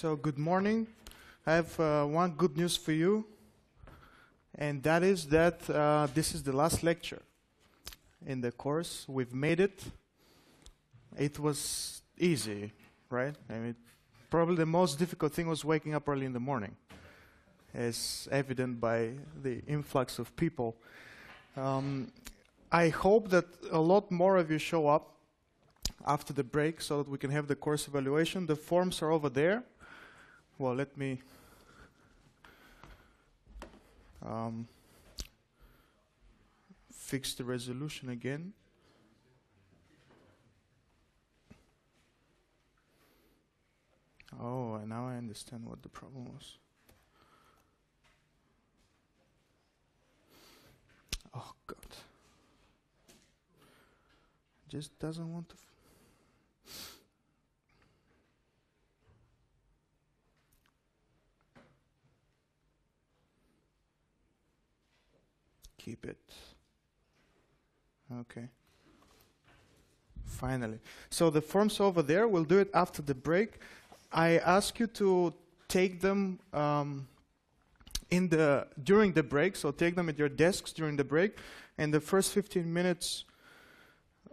So, good morning. I have uh, one good news for you, and that is that uh, this is the last lecture in the course. We've made it. It was easy, right? I mean, probably the most difficult thing was waking up early in the morning, as evident by the influx of people. Um, I hope that a lot more of you show up after the break so that we can have the course evaluation. The forms are over there. Well, let me um, fix the resolution again. Oh, and now I understand what the problem was. Oh, God. Just doesn't want to. Keep it. Okay. Finally. So the forms over there, we'll do it after the break. I ask you to take them um, in the during the break, so take them at your desks during the break, and the first 15 minutes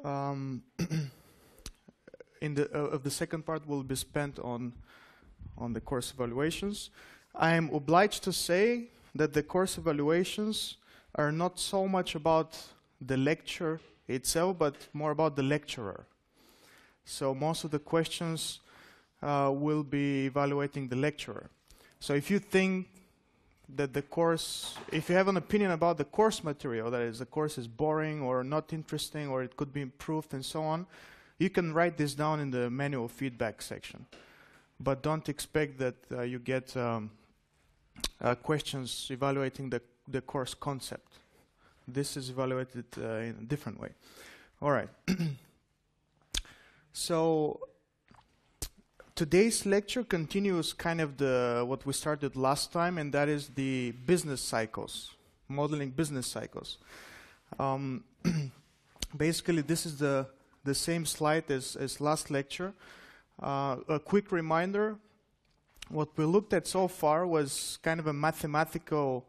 um, in the uh, of the second part will be spent on on the course evaluations. I am obliged to say that the course evaluations are not so much about the lecture itself, but more about the lecturer. So most of the questions uh, will be evaluating the lecturer. So if you think that the course, if you have an opinion about the course material, that is, the course is boring or not interesting or it could be improved and so on, you can write this down in the manual feedback section. But don't expect that uh, you get um, uh, questions evaluating the the course concept. This is evaluated uh, in a different way. All right. so today's lecture continues kind of the what we started last time, and that is the business cycles, modeling business cycles. Um, basically, this is the the same slide as, as last lecture. Uh, a quick reminder, what we looked at so far was kind of a mathematical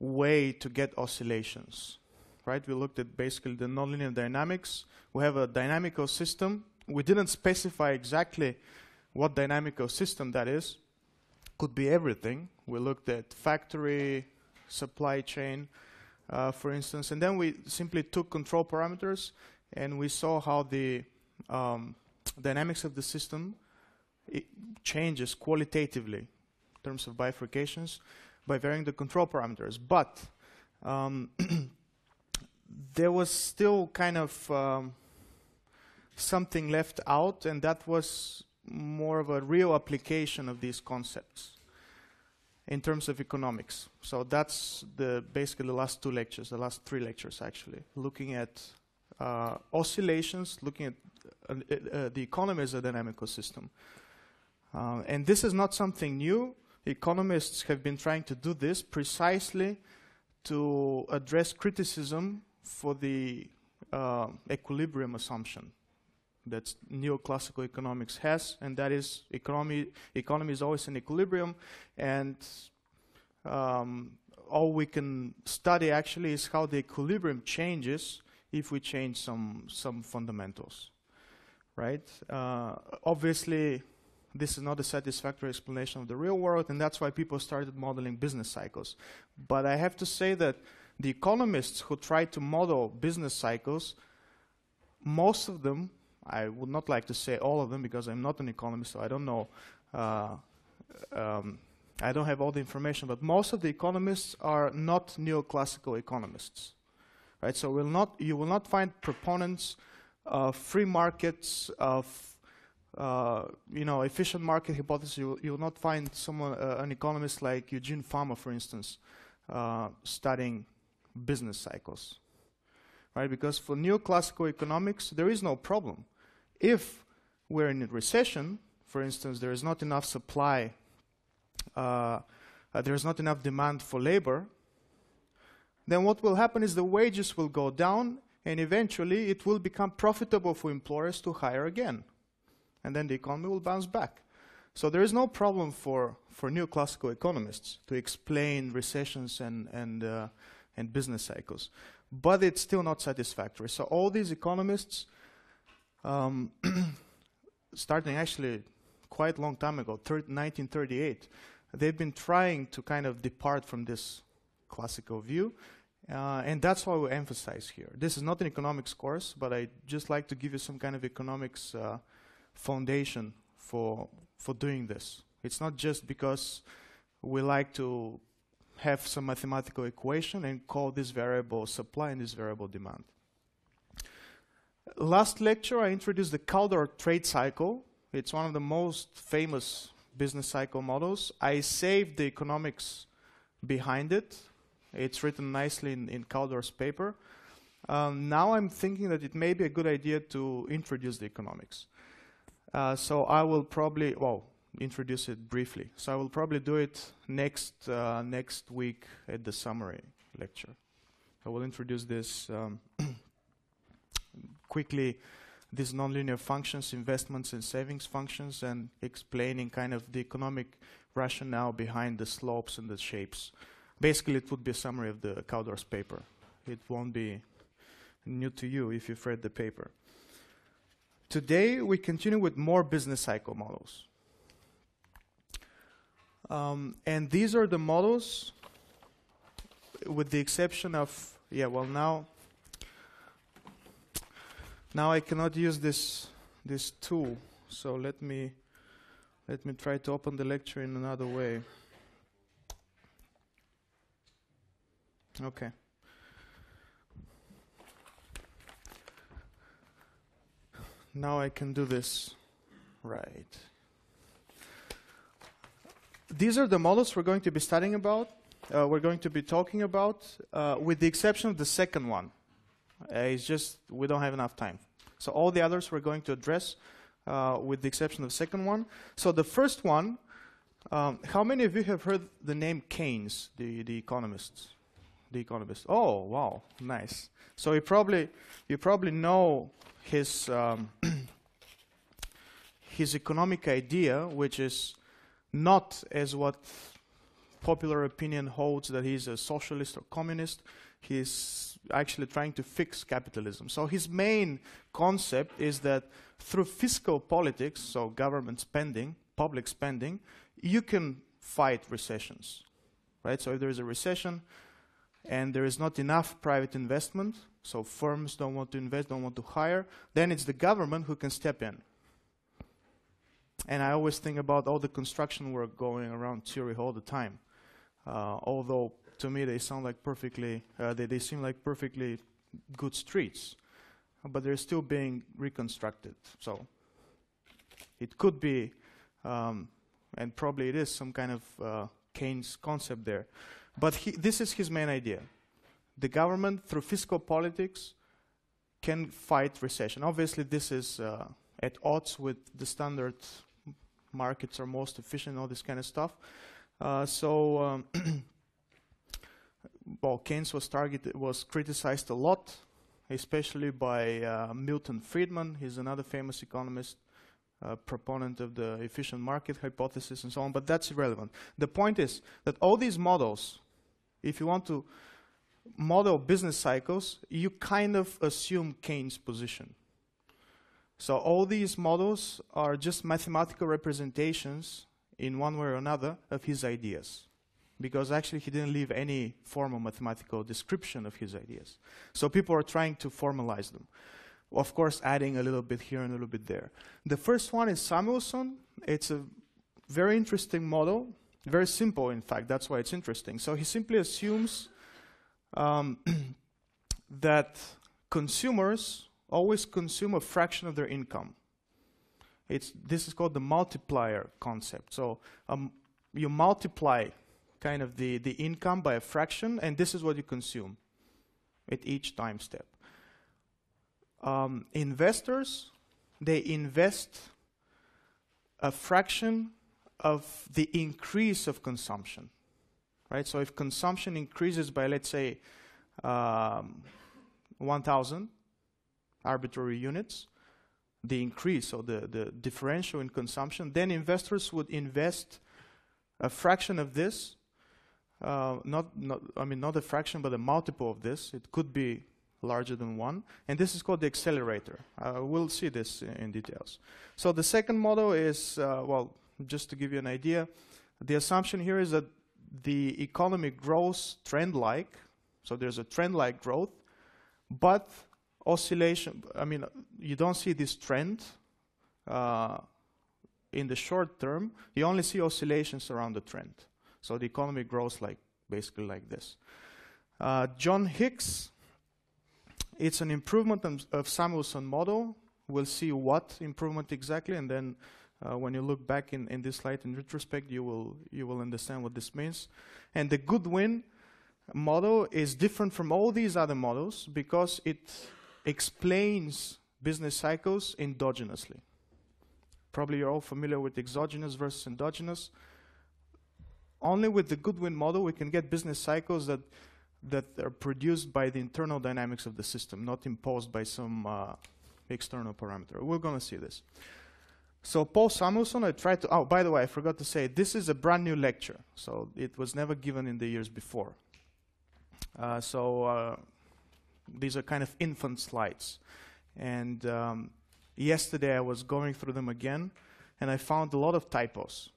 way to get oscillations, right? We looked at basically the nonlinear dynamics. We have a dynamical system. We didn't specify exactly what dynamical system that is. Could be everything. We looked at factory, supply chain, uh, for instance, and then we simply took control parameters and we saw how the um, dynamics of the system changes qualitatively in terms of bifurcations by varying the control parameters. But um, there was still kind of um, something left out, and that was more of a real application of these concepts in terms of economics. So that's the basically the last two lectures, the last three lectures actually, looking at uh, oscillations, looking at uh, uh, the economy as a dynamical system. Uh, and this is not something new economists have been trying to do this precisely to address criticism for the uh, equilibrium assumption that neoclassical economics has, and that is economy, economy is always in equilibrium, and um, all we can study actually is how the equilibrium changes if we change some, some fundamentals, right? Uh, obviously, this is not a satisfactory explanation of the real world, and that's why people started modeling business cycles. But I have to say that the economists who tried to model business cycles, most of them, I would not like to say all of them because I'm not an economist, so I don't know. Uh, um, I don't have all the information, but most of the economists are not neoclassical economists, right? So will not, you will not find proponents of free markets, of uh, you know, efficient market hypothesis, you, will not find someone, uh, an economist like Eugene Fama, for instance, uh, studying business cycles, right? Because for neoclassical economics, there is no problem. If we're in a recession, for instance, there is not enough supply, uh, uh, there is not enough demand for labor, then what will happen is the wages will go down and eventually it will become profitable for employers to hire again and then the economy will bounce back. So there is no problem for, for neoclassical economists to explain recessions and, and, uh, and business cycles. But it's still not satisfactory. So all these economists, um, starting actually quite a long time ago, 1938, they've been trying to kind of depart from this classical view. Uh, and that's why we emphasize here. This is not an economics course, but I just like to give you some kind of economics uh, foundation for for doing this. It's not just because we like to have some mathematical equation and call this variable supply and this variable demand. Last lecture, I introduced the Kaldor trade cycle. It's one of the most famous business cycle models. I saved the economics behind it. It's written nicely in, in Kaldor's paper. Um, now I'm thinking that it may be a good idea to introduce the economics. Uh, so I will probably, well, introduce it briefly. So I will probably do it next uh, next week at the summary lecture. I will introduce this um, quickly, these nonlinear functions, investments and savings functions, and explaining kind of the economic rationale behind the slopes and the shapes. Basically, it would be a summary of the Kaldor's paper. It won't be new to you if you've read the paper. Today, we continue with more business cycle models. Um, and these are the models, with the exception of, yeah, well, now, now I cannot use this, this tool. So let me, let me try to open the lecture in another way. Okay. Now I can do this right. These are the models we're going to be studying about, uh, we're going to be talking about, uh, with the exception of the second one. Uh, it's just we don't have enough time. So all the others we're going to address, uh, with the exception of the second one. So the first one, um, how many of you have heard the name Keynes, the, the economists? The economist. Oh, wow, nice. So you probably you probably know his um, his economic idea, which is not as what popular opinion holds that he's a socialist or communist. He's actually trying to fix capitalism. So his main concept is that through fiscal politics, so government spending, public spending, you can fight recessions, right? So if there is a recession and there is not enough private investment, so firms don't want to invest, don't want to hire, then it's the government who can step in. And I always think about all the construction work going around Zurich all the time. Uh, although to me they sound like perfectly, uh, they, they seem like perfectly good streets, but they're still being reconstructed. So it could be, um, and probably it is some kind of uh, Keynes concept there. But he, this is his main idea the government, through fiscal politics, can fight recession. Obviously, this is uh, at odds with the standard markets are most efficient, all this kind of stuff. Uh, so, um well, Keynes was targeted, was criticized a lot, especially by uh, Milton Friedman. He's another famous economist, uh, proponent of the efficient market hypothesis and so on. But that's irrelevant. The point is that all these models, if you want to model business cycles, you kind of assume Keynes' position. So all these models are just mathematical representations in one way or another of his ideas. Because actually he didn't leave any formal mathematical description of his ideas. So people are trying to formalize them. Of course, adding a little bit here and a little bit there. The first one is Samuelson. It's a very interesting model, very simple, in fact. That's why it's interesting. So he simply assumes um, that consumers always consume a fraction of their income. It's, this is called the multiplier concept. So um, you multiply kind of the, the income by a fraction, and this is what you consume at each time step. Um, investors, they invest a fraction of the increase of consumption right? So if consumption increases by, let's say, um, 1,000 arbitrary units, the increase or the, the differential in consumption, then investors would invest a fraction of this, uh, not, not, I mean, not a fraction, but a multiple of this. It could be larger than one, and this is called the accelerator. Uh, we'll see this in, in, details. So the second model is, uh, well, just to give you an idea, the assumption here is that the economy grows trend-like, so there's a trend-like growth, but oscillation, I mean, you don't see this trend uh, in the short term, you only see oscillations around the trend. So the economy grows like basically like this. Uh, John Hicks, it's an improvement of Samuelson model. We'll see what improvement exactly, and then uh, when you look back in, in this slide in retrospect, you will you will understand what this means. And the Goodwin model is different from all these other models because it explains business cycles endogenously. Probably you're all familiar with exogenous versus endogenous. Only with the Goodwin model we can get business cycles that that are produced by the internal dynamics of the system, not imposed by some uh, external parameter. We're going to see this. So Paul Samuelson, I tried to, oh, by the way, I forgot to say, this is a brand new lecture. So it was never given in the years before. Uh, so uh, these are kind of infant slides. And um, yesterday I was going through them again, and I found a lot of typos.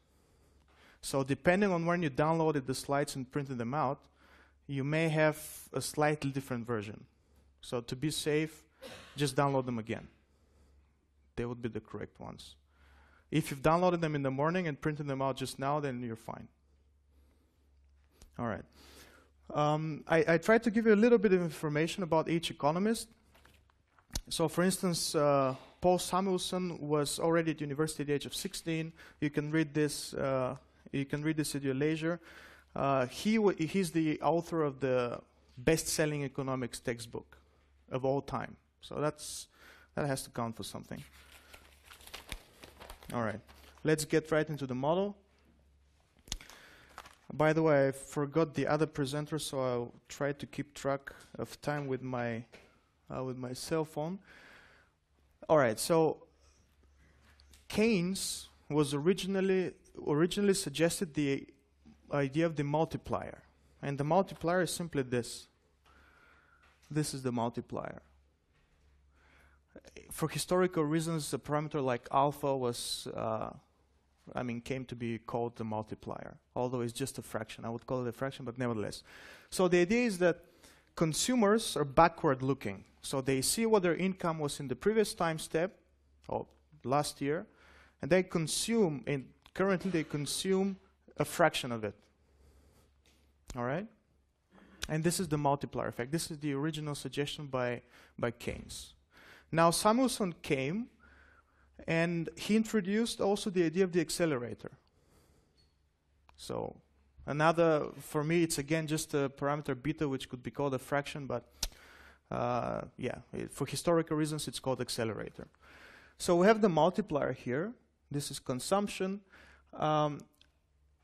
So depending on when you downloaded the slides and printed them out, you may have a slightly different version. So to be safe, just download them again. They would be the correct ones. If you've downloaded them in the morning and printed them out just now, then you're fine. All right. Um, I, I, tried to give you a little bit of information about each economist. So, for instance, uh, Paul Samuelson was already at university at the age of 16. You can read this. Uh, you can read this at your leisure. Uh, he he's the author of the best-selling economics textbook of all time. So that's that has to count for something. All right, let's get right into the model. By the way, I forgot the other presenter, so I'll try to keep track of time with my uh, with my cell phone. All right, so Keynes was originally originally suggested the idea of the multiplier, and the multiplier is simply this. This is the multiplier. For historical reasons, a parameter like alpha was uh, I mean, came to be called the multiplier, although it's just a fraction. I would call it a fraction, but nevertheless. So the idea is that consumers are backward looking. So they see what their income was in the previous time step, or last year, and they consume, and currently they consume a fraction of it. All right? And this is the multiplier effect. This is the original suggestion by, by Keynes. Now, Samuelson came and he introduced also the idea of the accelerator. So another, for me, it's again just a parameter beta, which could be called a fraction, but uh, yeah, it, for historical reasons, it's called accelerator. So we have the multiplier here. This is consumption. Um,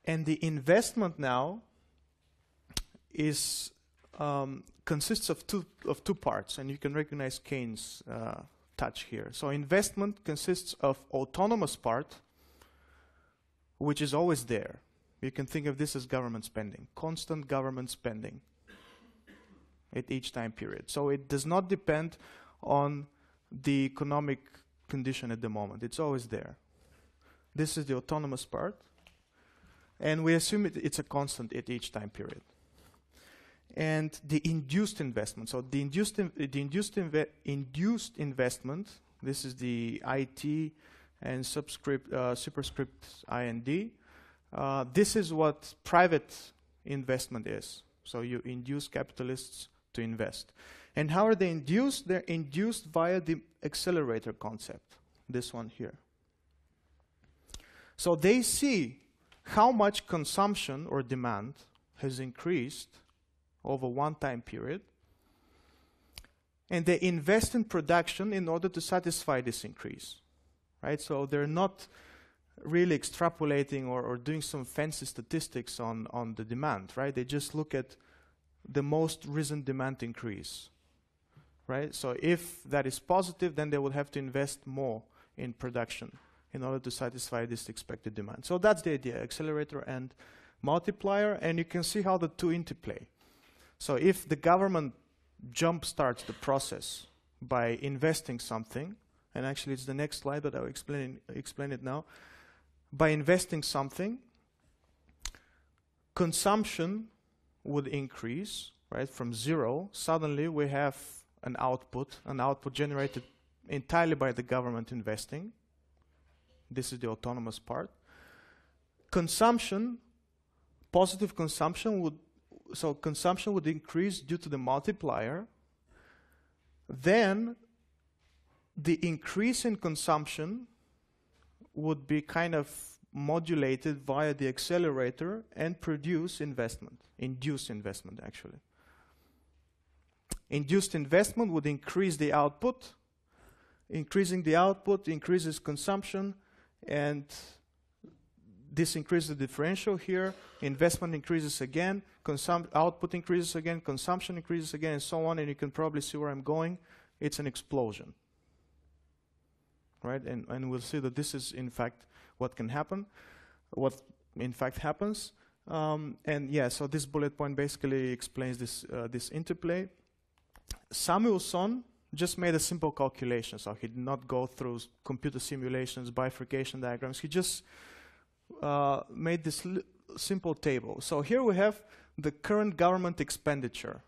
and the investment now is um, consists of two of two parts, and you can recognize Keynes' uh, touch here. So investment consists of autonomous part, which is always there. You can think of this as government spending, constant government spending at each time period. So it does not depend on the economic condition at the moment. It's always there. This is the autonomous part. And we assume it, it's a constant at each time period and the induced investment. So the induced, the induced, inve induced investment, this is the IT and subscript, uh, superscript IND. Uh, this is what private investment is. So you induce capitalists to invest. And how are they induced? They're induced via the accelerator concept, this one here. So they see how much consumption or demand has increased over one time period. And they invest in production in order to satisfy this increase. Right? So they're not really extrapolating or, or doing some fancy statistics on, on the demand, right? They just look at the most recent demand increase. Right? So if that is positive, then they would have to invest more in production in order to satisfy this expected demand. So that's the idea, accelerator and multiplier, and you can see how the two interplay. So if the government jumpstarts the process by investing something, and actually it's the next slide, but I'll explain, explain it now. By investing something, consumption would increase, right, from zero. Suddenly we have an output, an output generated entirely by the government investing. This is the autonomous part. Consumption, positive consumption would, so consumption would increase due to the multiplier. Then the increase in consumption would be kind of modulated via the accelerator and produce investment, induce investment actually. Induced investment would increase the output. Increasing the output increases consumption, and this increases the differential here. Investment increases again, consum output increases again, consumption increases again, and so on. And you can probably see where I'm going. It's an explosion, right? And and we'll see that this is in fact what can happen, what in fact happens. Um, and yeah, so this bullet point basically explains this uh, this interplay. Samuelson just made a simple calculation, so he did not go through computer simulations, bifurcation diagrams. He just uh, made this simple table. So here we have the current government expenditure,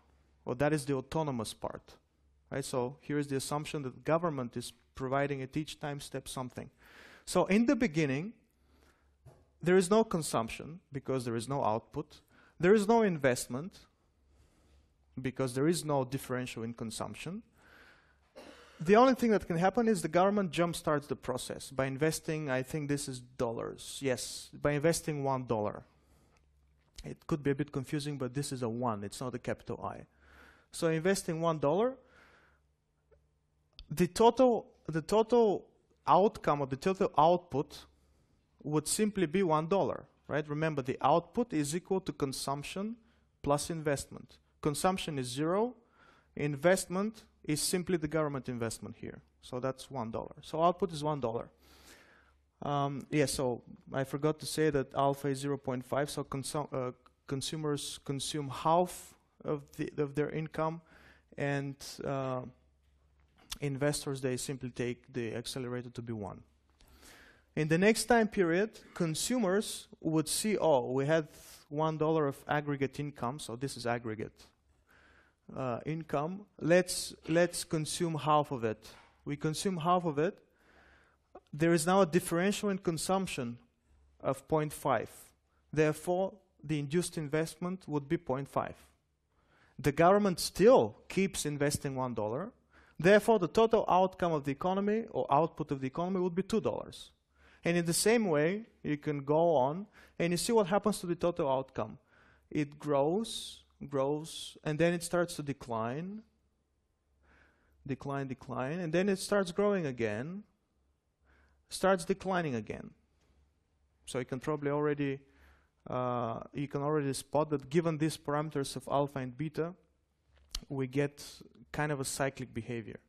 well, that is the autonomous part, right? So here is the assumption that government is providing at each time step something. So in the beginning, there is no consumption because there is no output. There is no investment because there is no differential in consumption. The only thing that can happen is the government jumpstarts the process by investing, I think this is dollars. Yes, by investing one dollar. It could be a bit confusing, but this is a one, it's not a capital I. So investing one dollar, the total, the total outcome or the total output would simply be one dollar, right? Remember, the output is equal to consumption plus investment. Consumption is zero, investment is simply the government investment here. So that's one dollar. So output is one dollar. Um, yeah, so I forgot to say that alpha is 0.5, so uh, consumers consume half of, the, of their income, and uh, investors, they simply take the accelerator to be one. In the next time period, consumers would see, oh, we had $1 of aggregate income, so this is aggregate uh, income, let's, let's consume half of it. We consume half of it. There is now a differential in consumption of 0.5. Therefore, the induced investment would be 0.5. The government still keeps investing $1. Therefore, the total outcome of the economy or output of the economy would be $2. And in the same way, you can go on and you see what happens to the total outcome. It grows grows, and then it starts to decline, decline, decline, and then it starts growing again, starts declining again. So you can probably already uh, you can already spot that given these parameters of alpha and beta, we get kind of a cyclic behavior.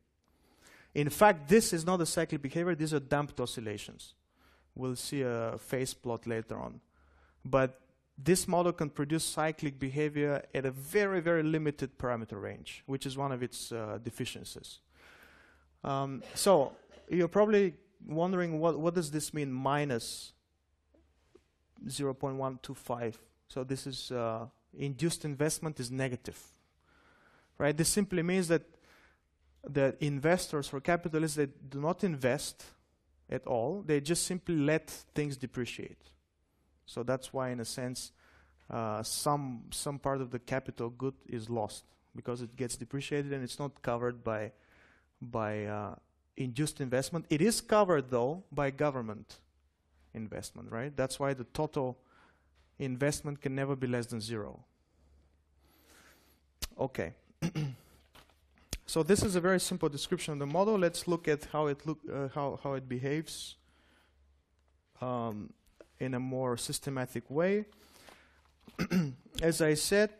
In fact, this is not a cyclic behavior, these are damped oscillations. We'll see a phase plot later on. But this model can produce cyclic behavior at a very, very limited parameter range, which is one of its uh, deficiencies. Um, so you're probably wondering what, what does this mean minus 0.125? So this is uh, induced investment is negative, right? This simply means that the investors or capitalists they do not invest at all. They just simply let things depreciate. So that's why, in a sense, uh, some some part of the capital good is lost because it gets depreciated and it's not covered by by uh, induced investment. It is covered though by government investment, right? That's why the total investment can never be less than zero. Okay. so this is a very simple description of the model. Let's look at how it look uh, how how it behaves. Um, in a more systematic way. As I said,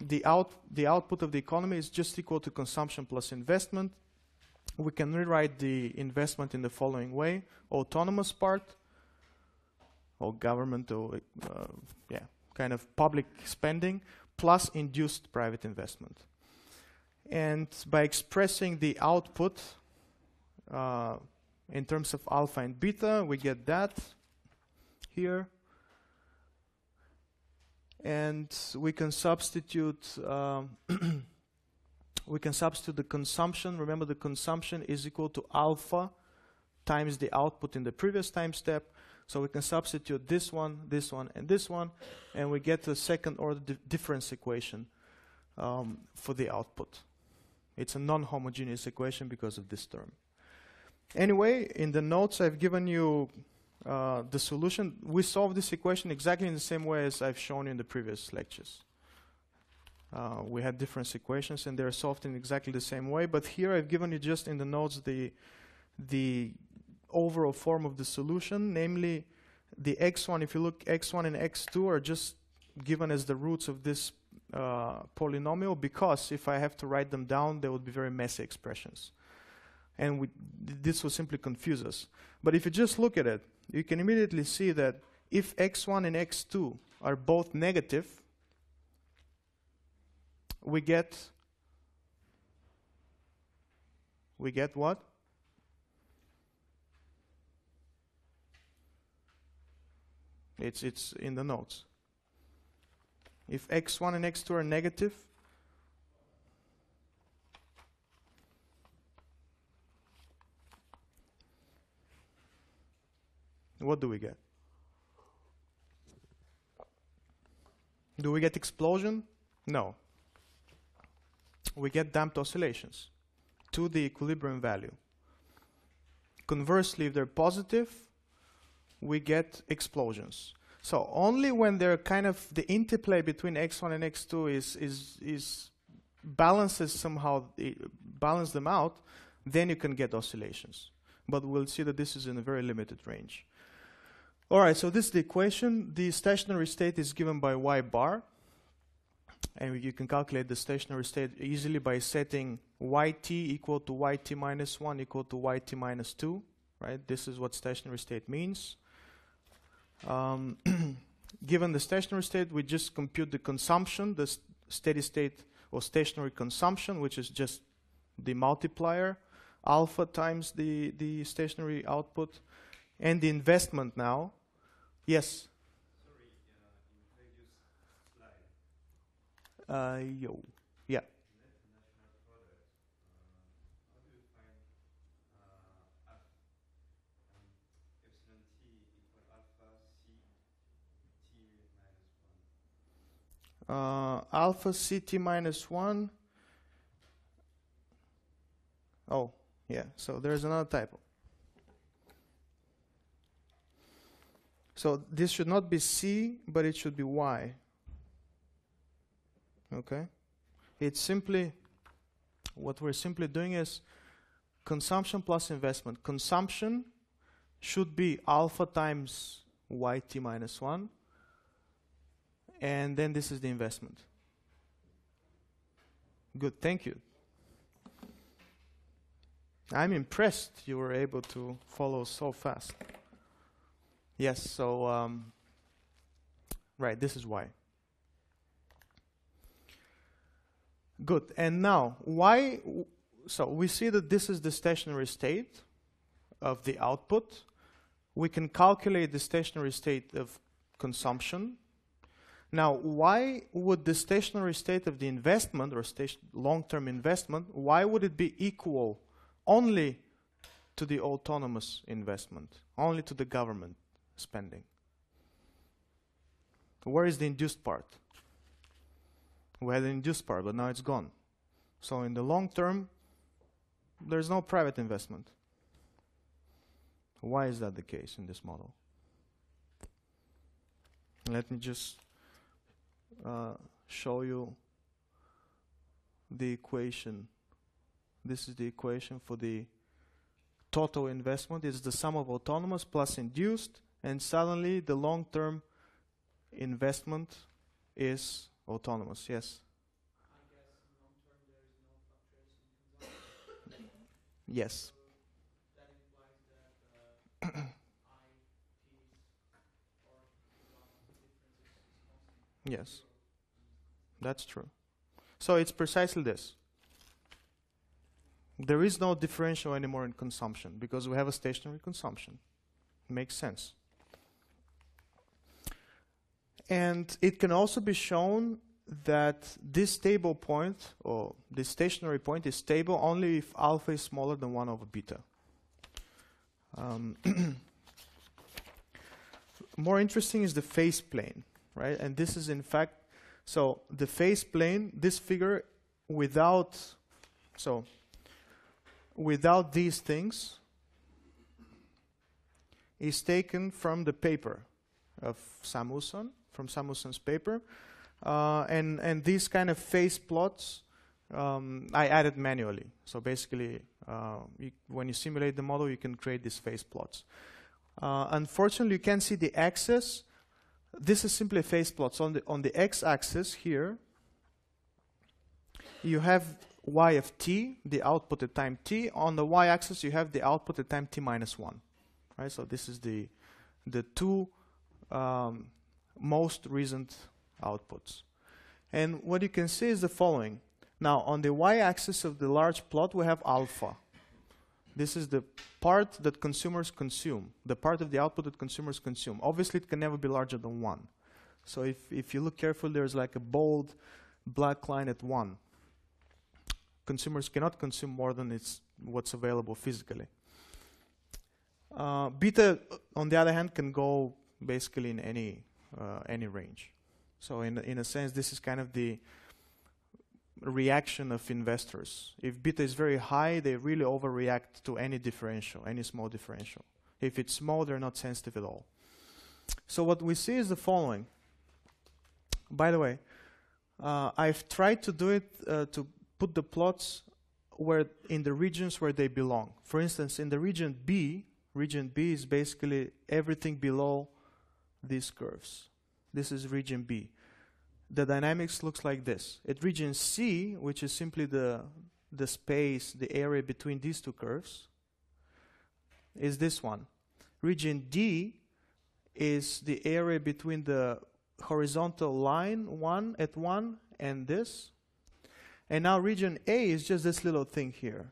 the, out, the output of the economy is just equal to consumption plus investment. we can rewrite the investment in the following way: autonomous part, or government, or uh, yeah, kind of public spending, plus induced private investment. And by expressing the output uh, in terms of alpha and beta, we get that here. And we can substitute um, we can substitute the consumption. Remember the consumption is equal to alpha times the output in the previous time step. So we can substitute this one, this one, and this one, and we get a second order di difference equation um, for the output. It's a non-homogeneous equation because of this term. Anyway, in the notes I've given you uh, the solution. We solve this equation exactly in the same way as I've shown in the previous lectures. Uh, we had different equations and they're solved in exactly the same way, but here I've given you just in the notes the, the overall form of the solution, namely the x1, if you look x1 and x2 are just given as the roots of this uh, polynomial because if I have to write them down, they would be very messy expressions. And this will simply confuse us. But if you just look at it, you can immediately see that if x1 and x2 are both negative, we get we get what? It's, it's in the notes. If x1 and x2 are negative, what do we get? Do we get explosion? No. We get damped oscillations to the equilibrium value. Conversely, if they're positive, we get explosions. So only when they're kind of the interplay between x1 and x2 is is is balances somehow eh, balance them out, then you can get oscillations. But we'll see that this is in a very limited range. All right, so this is the equation. The stationary state is given by y bar. And you can calculate the stationary state easily by setting yt equal to yt minus 1 equal to yt minus 2. Right? This is what stationary state means. Um, given the stationary state, we just compute the consumption, the st steady state or stationary consumption, which is just the multiplier, alpha times the, the stationary output, and the investment now. Yes? Sorry, uh, yo. Yeah. uh, alpha ct minus 1. Oh, yeah, so there's another typo. So this should not be c, but it should be y. Okay? It's simply, what we're simply doing is consumption plus investment. Consumption should be alpha times yt minus 1 and then this is the investment. Good, thank you. I'm impressed you were able to follow so fast. Yes, so, um, right, this is why. Good, and now, why, so we see that this is the stationary state of the output. We can calculate the stationary state of consumption now, why would the stationary state of the investment or long-term investment, why would it be equal only to the autonomous investment, only to the government spending? Where is the induced part? We had the induced part, but now it's gone. So in the long term, there's no private investment. Why is that the case in this model? Let me just uh, show you the equation. This is the equation for the total investment. It's the sum of autonomous plus induced, and suddenly the long-term investment is autonomous. Yes. Yes. Yes, that's true. So it's precisely this. There is no differential anymore in consumption because we have a stationary consumption. It Makes sense. And it can also be shown that this stable point, or this stationary point, is stable only if alpha is smaller than 1 over beta. Um, more interesting is the phase plane, right? And this is in fact, so the phase plane, this figure without, so without these things is taken from the paper of Samuelson, from Samuelson's paper. Uh, and, and these kind of phase plots um, I added manually. So basically, uh, you, when you simulate the model, you can create these phase plots. Uh, unfortunately, you can't see the axis. This is simply a phase plot. So on the, on the x-axis here, you have y of t, the output at time t. On the y-axis, you have the output at time t minus 1. Right? So this is the, the two um, most recent outputs. And what you can see is the following. Now, on the y-axis of the large plot, we have alpha. This is the part that consumers consume, the part of the output that consumers consume. Obviously, it can never be larger than 1. So if, if you look carefully, there's like a bold black line at 1. Consumers cannot consume more than it's what's available physically. Uh, beta, on the other hand, can go basically in any, uh, any range. So in, in a sense, this is kind of the reaction of investors. If beta is very high, they really overreact to any differential, any small differential. If it's small, they're not sensitive at all. So what we see is the following. By the way, uh, I've tried to do it uh, to put the plots where in the regions where they belong. For instance, in the region B, region B is basically everything below these curves. This is region B the dynamics looks like this. At region C, which is simply the, the space, the area between these two curves, is this one. Region D is the area between the horizontal line 1 at 1 and this. And now region A is just this little thing here.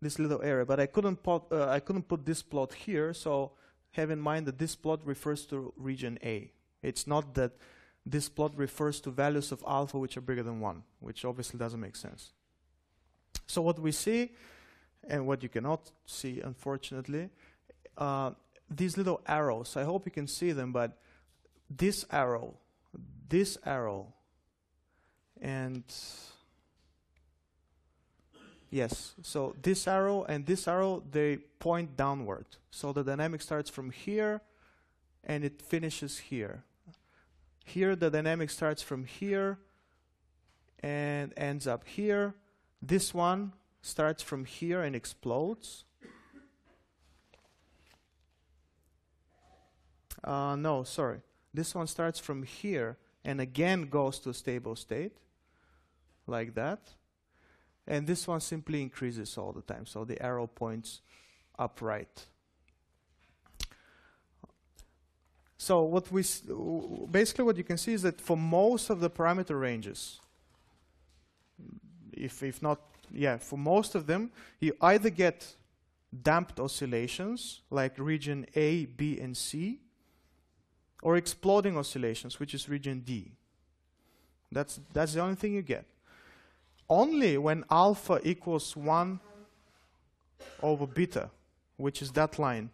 This little area. But I couldn't, put, uh, I couldn't put this plot here, so have in mind that this plot refers to region A. It's not that this plot refers to values of alpha which are bigger than 1, which obviously doesn't make sense. So what we see, and what you cannot see, unfortunately, uh, these little arrows, I hope you can see them, but this arrow, this arrow, and yes, so this arrow and this arrow, they point downward. So the dynamic starts from here, and it finishes here. Here the dynamic starts from here and ends up here. This one starts from here and explodes. Uh, no, sorry. This one starts from here and again goes to a stable state, like that. And this one simply increases all the time, so the arrow points upright. So what we basically what you can see is that for most of the parameter ranges, if if not yeah, for most of them, you either get damped oscillations like region A, B, and C, or exploding oscillations, which is region D. That's that's the only thing you get. Only when alpha equals one over beta, which is that line,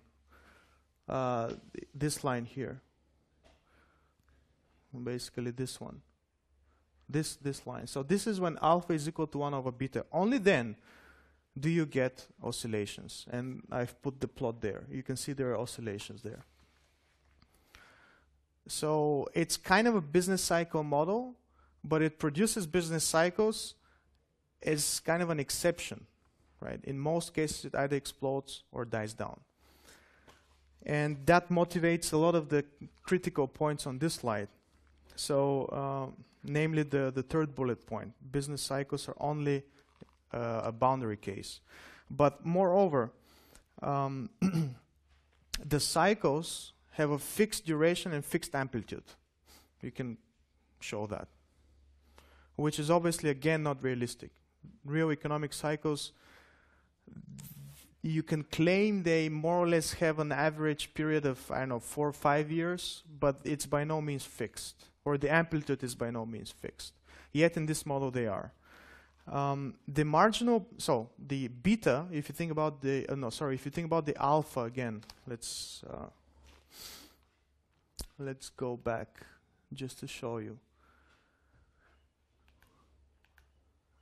uh, this line here. Basically this one. This, this line. So this is when alpha is equal to 1 over beta. Only then do you get oscillations. And I've put the plot there. You can see there are oscillations there. So it's kind of a business cycle model, but it produces business cycles as kind of an exception, right? In most cases, it either explodes or dies down. And that motivates a lot of the critical points on this slide. So, uh, namely the, the third bullet point. Business cycles are only uh, a boundary case. But moreover, um, the cycles have a fixed duration and fixed amplitude. You can show that, which is obviously again not realistic. Real economic cycles, you can claim they more or less have an average period of I don't know four or five years, but it's by no means fixed, or the amplitude is by no means fixed. Yet in this model they are. Um, the marginal, so the beta, if you think about the, uh, no, sorry, if you think about the alpha again, let's uh, let's go back just to show you.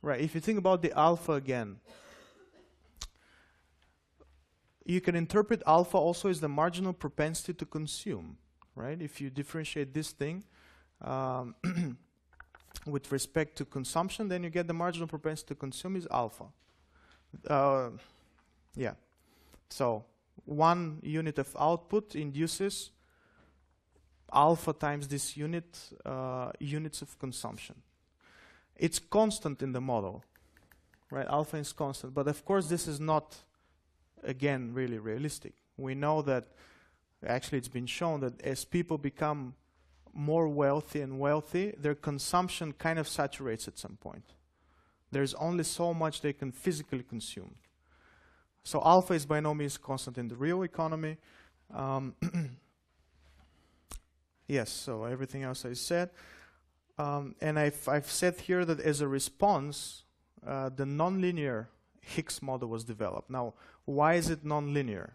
Right, if you think about the alpha again, you can interpret alpha also as the marginal propensity to consume, right? If you differentiate this thing um, with respect to consumption, then you get the marginal propensity to consume is alpha. Uh, yeah. So one unit of output induces alpha times this unit uh, units of consumption. It's constant in the model, right? Alpha is constant, but of course this is not again really realistic. We know that actually it's been shown that as people become more wealthy and wealthy, their consumption kind of saturates at some point. There's only so much they can physically consume. So alpha is by no means constant in the real economy. Um, yes, so everything else I said. Um, and I've, I've said here that as a response, uh, the nonlinear Hicks model was developed. Now, why is it nonlinear?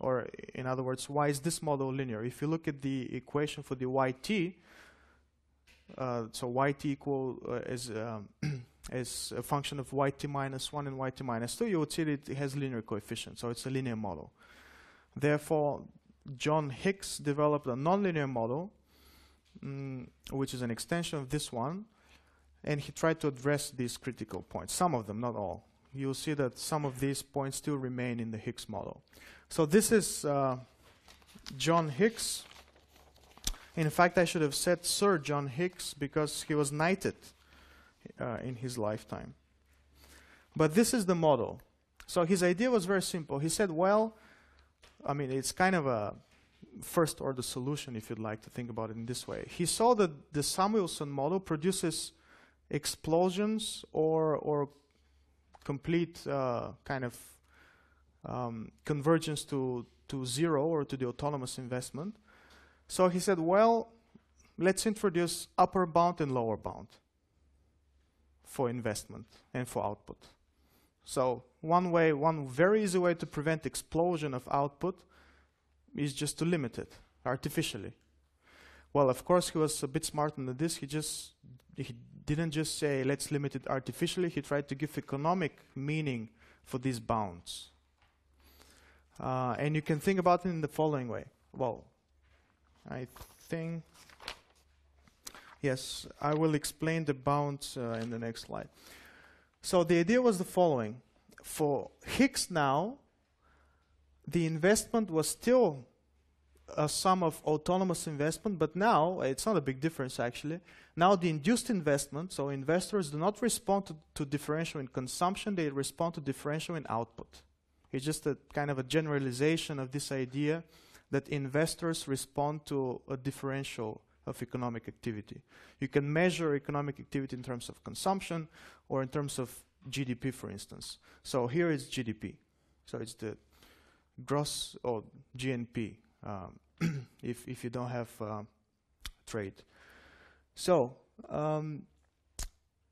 Or in other words, why is this model linear? If you look at the equation for the yt, uh, so yt equal uh, is, um, is a function of yt minus 1 and yt minus 2, you would see that it has linear coefficients, so it's a linear model. Therefore, John Hicks developed a nonlinear model, mm, which is an extension of this one, and he tried to address these critical points, some of them, not all you'll see that some of these points still remain in the Hicks model. So this is uh, John Hicks. In fact, I should have said Sir John Hicks because he was knighted uh, in his lifetime. But this is the model. So his idea was very simple. He said, well, I mean, it's kind of a first order solution if you'd like to think about it in this way. He saw that the Samuelson model produces explosions or, or complete uh, kind of um, convergence to, to zero or to the autonomous investment. So he said, well, let's introduce upper bound and lower bound for investment and for output. So one way, one very easy way to prevent explosion of output is just to limit it artificially. Well, of course, he was a bit smarter than this. He just he didn't just say, let's limit it artificially. He tried to give economic meaning for these bounds. Uh, and you can think about it in the following way. Well, I think, yes, I will explain the bounds uh, in the next slide. So the idea was the following. For Hicks now, the investment was still a sum of autonomous investment, but now it's not a big difference actually. Now the induced investment, so investors do not respond to, to differential in consumption, they respond to differential in output. It's just a kind of a generalization of this idea that investors respond to a differential of economic activity. You can measure economic activity in terms of consumption or in terms of GDP, for instance. So here is GDP. So it's the gross or GNP, um, if, if you don't have uh, trade. So, um,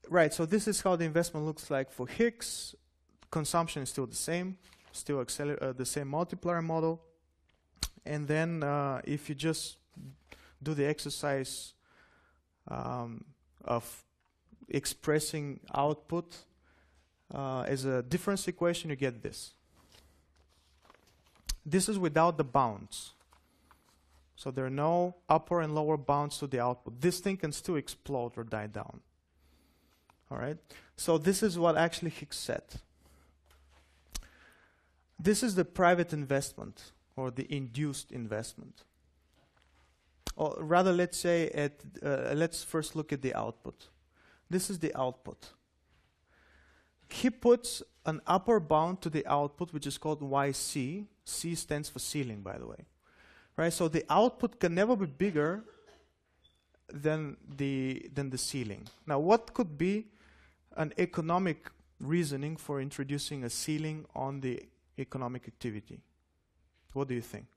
right, so this is how the investment looks like for Hicks. Consumption is still the same, still uh, the same multiplier model. And then uh, if you just do the exercise um, of expressing output uh, as a difference equation, you get this. This is without the bounds. So there are no upper and lower bounds to the output. This thing can still explode or die down. All right? So this is what actually Hicks said. This is the private investment or the induced investment. Or rather, let's say, at, uh, let's first look at the output. This is the output. he puts an upper bound to the output, which is called YC. C stands for ceiling, by the way. Right? So the output can never be bigger than the, than the ceiling. Now, what could be an economic reasoning for introducing a ceiling on the economic activity? What do you think?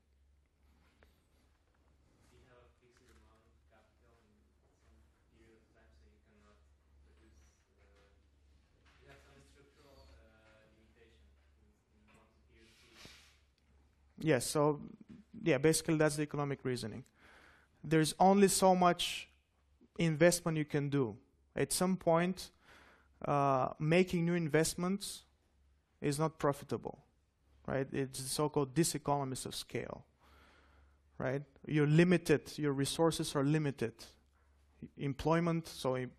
Yes, so yeah, basically that's the economic reasoning. There's only so much investment you can do. At some point, uh, making new investments is not profitable, right? It's the so-called diseconomies of scale, right? You're limited, your resources are limited. Employment, so em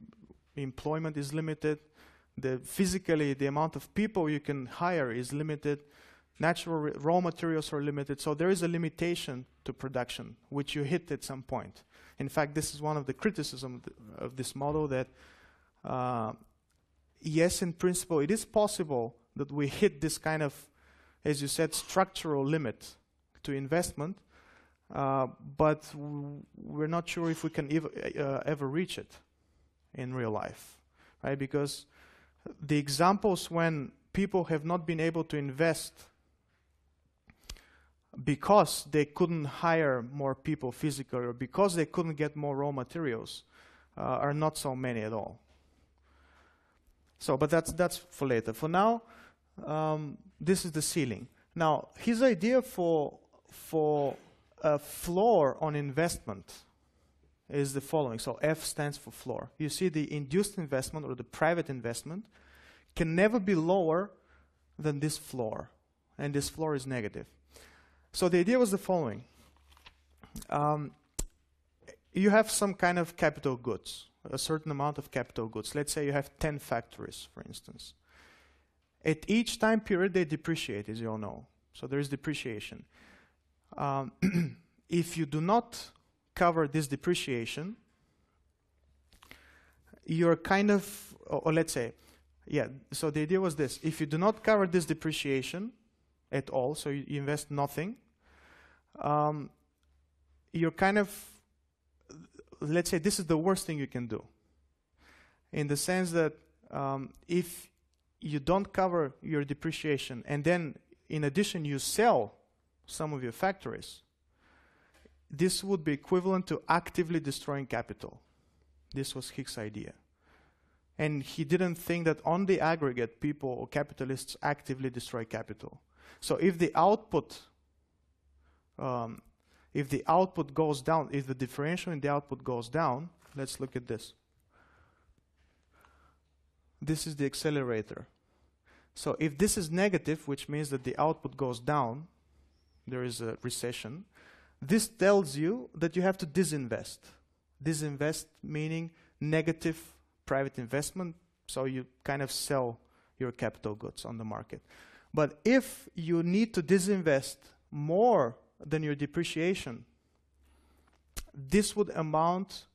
employment is limited. The physically, the amount of people you can hire is limited natural raw materials are limited, so there is a limitation to production, which you hit at some point. In fact, this is one of the criticisms of this model that, uh, yes, in principle, it is possible that we hit this kind of, as you said, structural limit to investment, uh, but we're not sure if we can ev uh, ever reach it in real life, right? Because the examples when people have not been able to invest because they couldn't hire more people physically or because they couldn't get more raw materials uh, are not so many at all. So, but that's, that's for later. For now, um, this is the ceiling. Now, his idea for, for a floor on investment is the following. So F stands for floor. You see the induced investment or the private investment can never be lower than this floor. And this floor is negative. So the idea was the following. Um, you have some kind of capital goods, a certain amount of capital goods. Let's say you have 10 factories, for instance. At each time period, they depreciate, as you all know. So there is depreciation. Um, if you do not cover this depreciation, you're kind of, or, or let's say, yeah, so the idea was this. If you do not cover this depreciation, at all, so you, invest nothing, um, you're kind of, let's say this is the worst thing you can do. In the sense that um, if you don't cover your depreciation and then in addition you sell some of your factories, this would be equivalent to actively destroying capital. This was Hicks' idea. And he didn't think that on the aggregate, people or capitalists actively destroy capital. So if the output, um, if the output goes down, if the differential in the output goes down, let's look at this. This is the accelerator. So if this is negative, which means that the output goes down, there is a recession, this tells you that you have to disinvest. Disinvest meaning negative private investment, so you kind of sell your capital goods on the market. But if you need to disinvest more than your depreciation, this would amount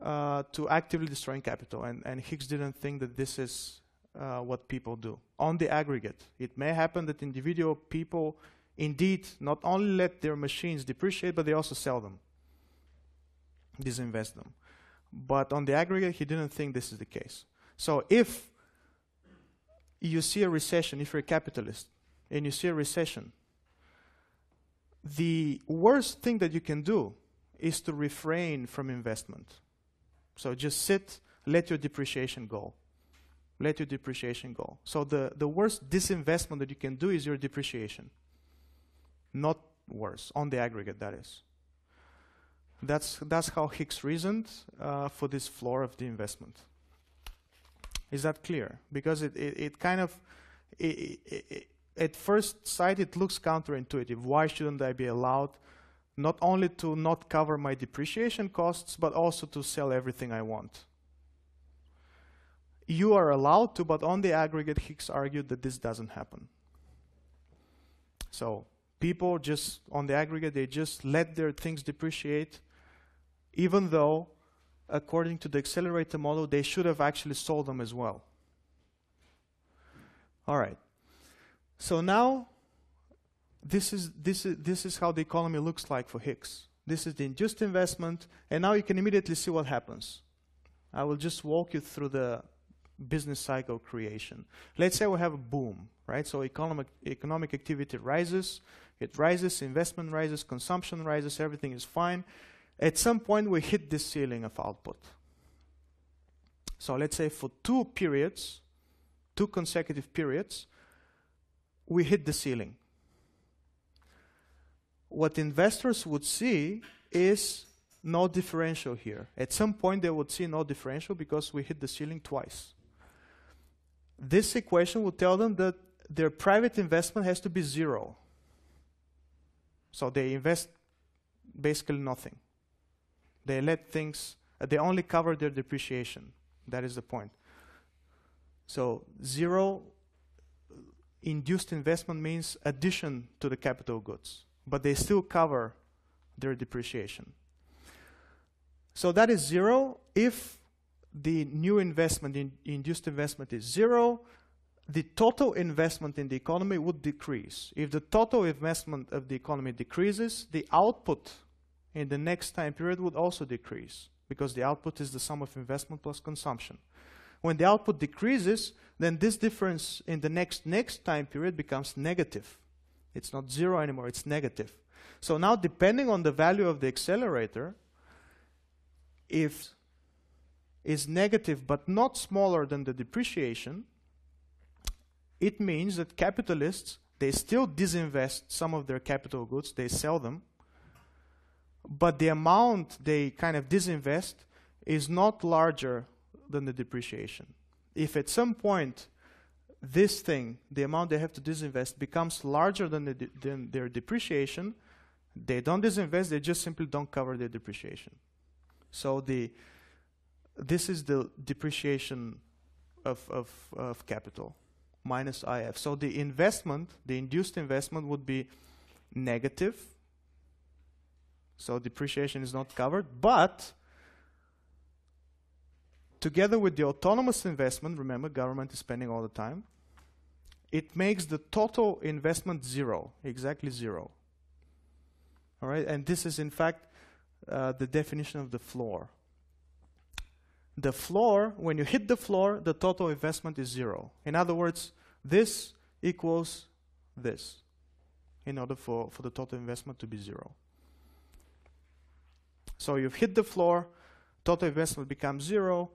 uh, to actively destroying capital. And, and Hicks didn't think that this is uh, what people do. On the aggregate, it may happen that individual people indeed not only let their machines depreciate, but they also sell them, disinvest them. But on the aggregate, he didn't think this is the case. So if you see a recession, if you're a capitalist, and you see a recession, the worst thing that you can do is to refrain from investment. So just sit, let your depreciation go. Let your depreciation go. So the, the worst disinvestment that you can do is your depreciation. Not worse, on the aggregate, that is. That's, that's how Hicks reasoned uh, for this floor of the investment. Is that clear? Because it, it, it kind of, it, it, at first sight, it looks counterintuitive. Why shouldn't I be allowed not only to not cover my depreciation costs, but also to sell everything I want? You are allowed to, but on the aggregate, Hicks argued that this doesn't happen. So people just, on the aggregate, they just let their things depreciate, even though according to the accelerator model, they should have actually sold them as well. All right. So now, this is, this, is, this is how the economy looks like for Hicks. This is the induced investment, and now you can immediately see what happens. I will just walk you through the business cycle creation. Let's say we have a boom, right? So economic, economic activity rises, it rises, investment rises, consumption rises, everything is fine. At some point, we hit this ceiling of output. So let's say for two periods, two consecutive periods, we hit the ceiling. What investors would see is no differential here. At some point, they would see no differential because we hit the ceiling twice. This equation would tell them that their private investment has to be zero. So they invest basically nothing. They let things, uh, they only cover their depreciation. That is the point. So zero induced investment means addition to the capital goods, but they still cover their depreciation. So that is zero if the new investment, in induced investment is zero, the total investment in the economy would decrease. If the total investment of the economy decreases, the output in the next time period would also decrease because the output is the sum of investment plus consumption. When the output decreases, then this difference in the next next time period becomes negative. It's not zero anymore, it's negative. So now depending on the value of the accelerator, if is negative but not smaller than the depreciation, it means that capitalists, they still disinvest some of their capital goods, they sell them, but the amount they kind of disinvest is not larger than the depreciation. If at some point this thing, the amount they have to disinvest, becomes larger than, the de than their depreciation, they don't disinvest, they just simply don't cover their depreciation. So the this is the depreciation of, of, of capital minus IF. So the investment, the induced investment would be negative. So depreciation is not covered, but together with the autonomous investment, remember government is spending all the time, it makes the total investment zero, exactly zero. All right, and this is in fact uh, the definition of the floor. The floor, when you hit the floor, the total investment is zero. In other words, this equals this in order for, for the total investment to be zero. So you've hit the floor, total investment becomes zero,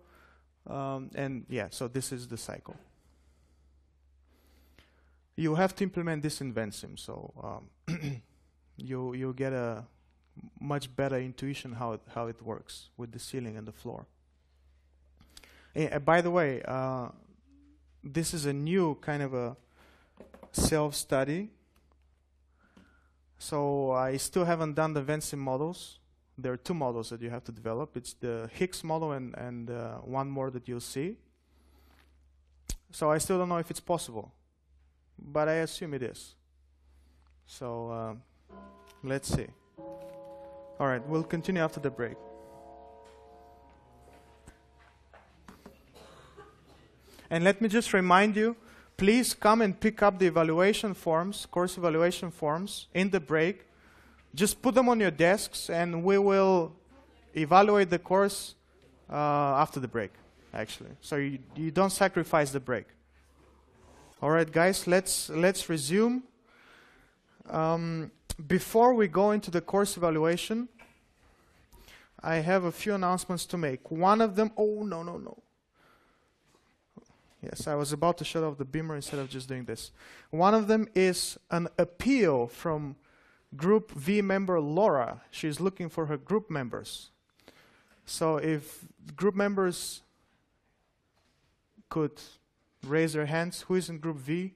um, and yeah, so this is the cycle. You have to implement this in Vensim, so um, you you get a much better intuition how it, how it works with the ceiling and the floor. Uh, by the way, uh, this is a new kind of a self-study. So I still haven't done the Vensim models. There are two models that you have to develop. It's the Hicks model and, and uh, one more that you'll see. So I still don't know if it's possible, but I assume it is. So uh, let's see. All right, we'll continue after the break. And let me just remind you, please come and pick up the evaluation forms, course evaluation forms, in the break. Just put them on your desks, and we will evaluate the course uh, after the break, actually. So you, you don't sacrifice the break. All right, guys, let's, let's resume. Um, before we go into the course evaluation, I have a few announcements to make. One of them, oh, no, no, no. Yes, I was about to shut off the beamer instead of just doing this. One of them is an appeal from Group V member Laura. She's looking for her group members. So if group members could raise their hands, who is in Group V?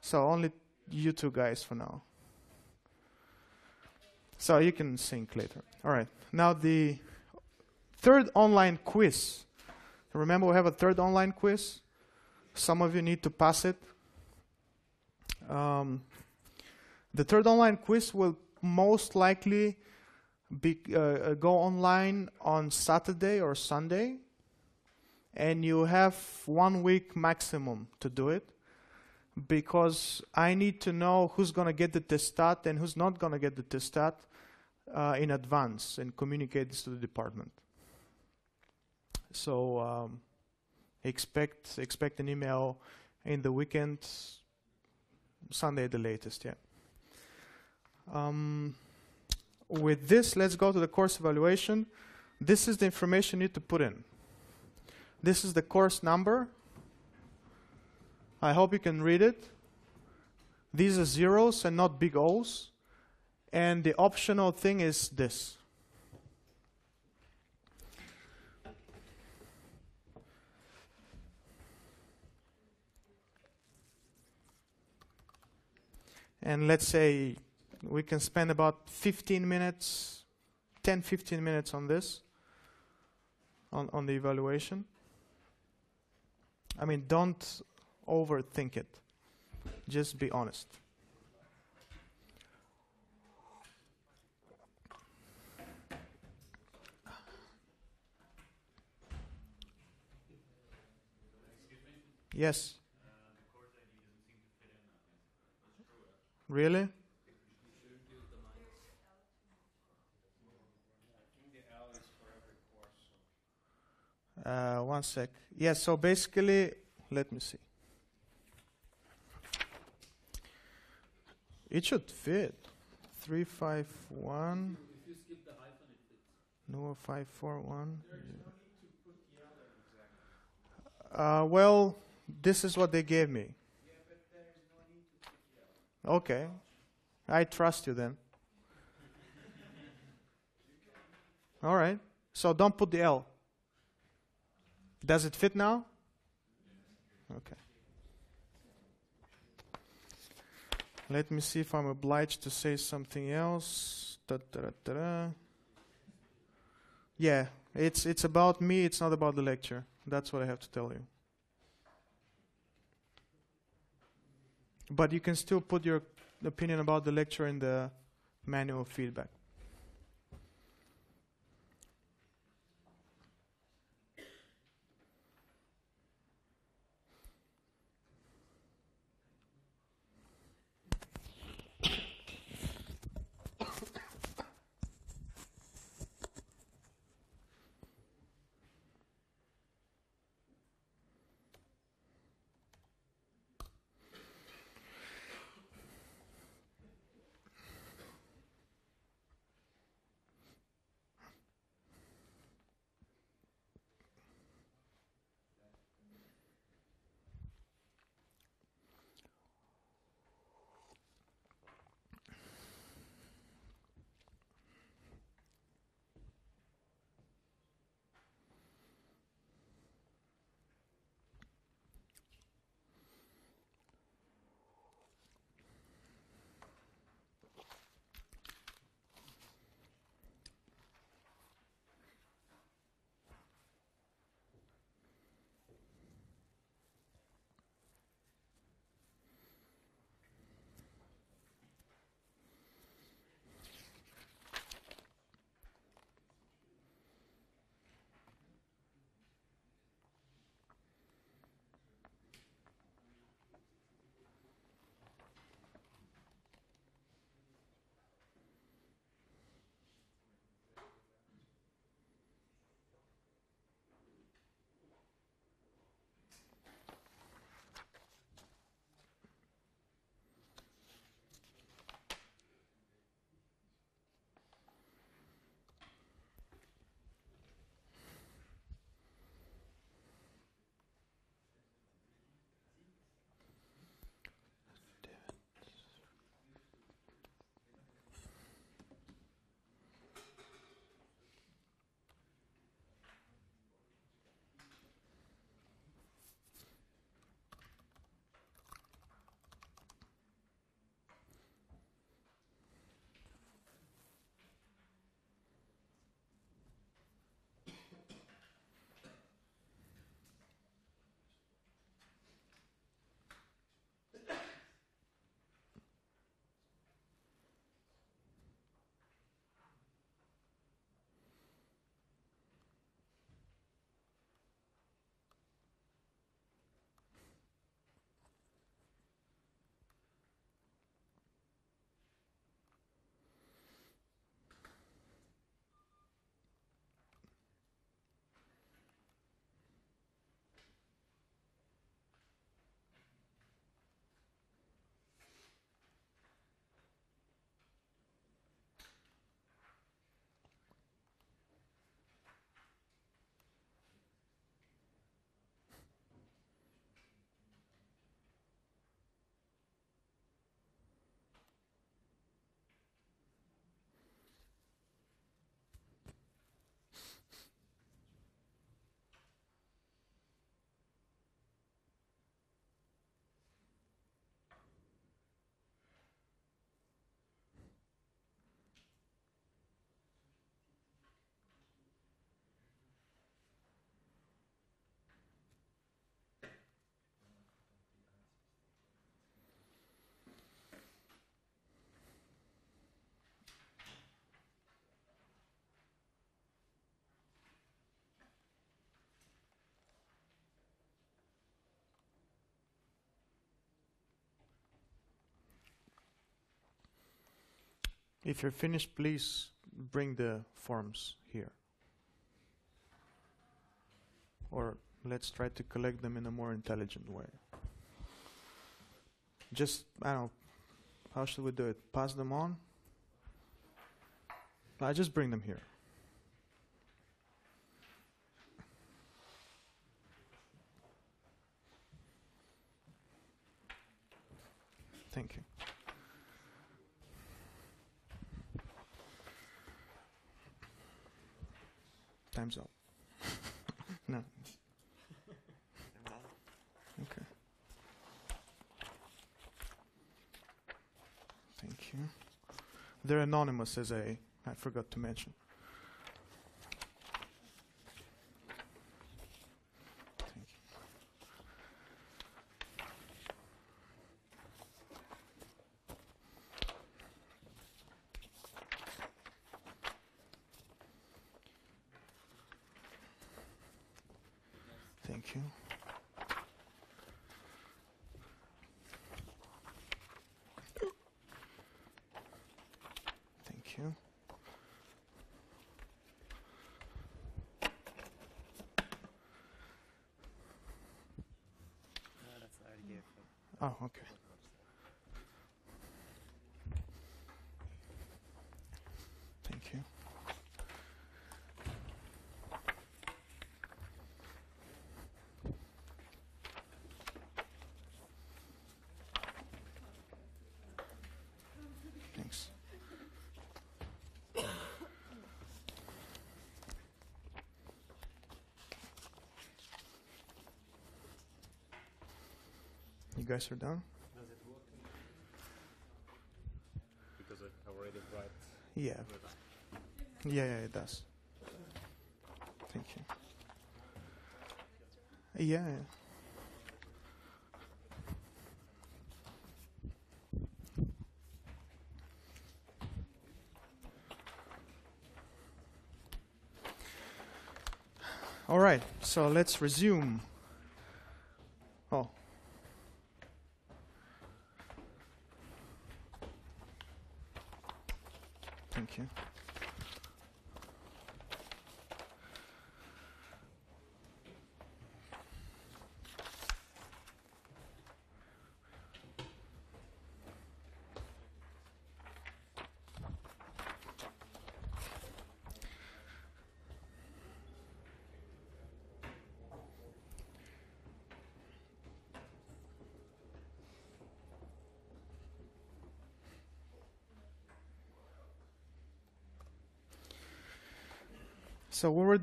So only you two guys for now. So you can sync later. All right. Now the third online quiz Remember, we have a third online quiz. Some of you need to pass it. Um, the third online quiz will most likely be, uh, uh, go online on Saturday or Sunday. and you have one week maximum to do it because I need to know who's going to get the testat and who's not going to get the testat uh, in advance and communicate this to the department. So um, expect expect an email in the weekend, Sunday at the latest. Yeah. Um, with this, let's go to the course evaluation. This is the information you need to put in. This is the course number. I hope you can read it. These are zeros and not big O's. And the optional thing is this. And let's say we can spend about 15 minutes, 10, 15 minutes on this, on, on the evaluation. I mean, don't overthink it. Just be honest. Yes. Really? Uh, one sec. Yes, so basically, let me see. It should fit. 351. If you skip the hyphen, it fits. No, 541. Uh, well, this is what they gave me. Okay. I trust you then. All right. So don't put the L. Does it fit now? Okay. Let me see if I'm obliged to say something else. Da, da, da. Yeah, it's it's about me. It's not about the lecture. That's what I have to tell you. But you can still put your opinion about the lecture in the manual feedback. If you're finished, please bring the forms here. Or let's try to collect them in a more intelligent way. Just, I don't know, how should we do it? Pass them on? I just bring them here. Thank you. Time's up. no. Okay. Thank you. They're anonymous, as I, I forgot to mention. Thank you. Thank you. Thank you. No, that's already gave. Oh, okay. Thank you. Thanks. You guys are done? Does it work? Because I already write. Yeah. Yeah, yeah, it does. Thank you. Yeah, yeah. All right, so let's resume. Oh. Thank you. So we were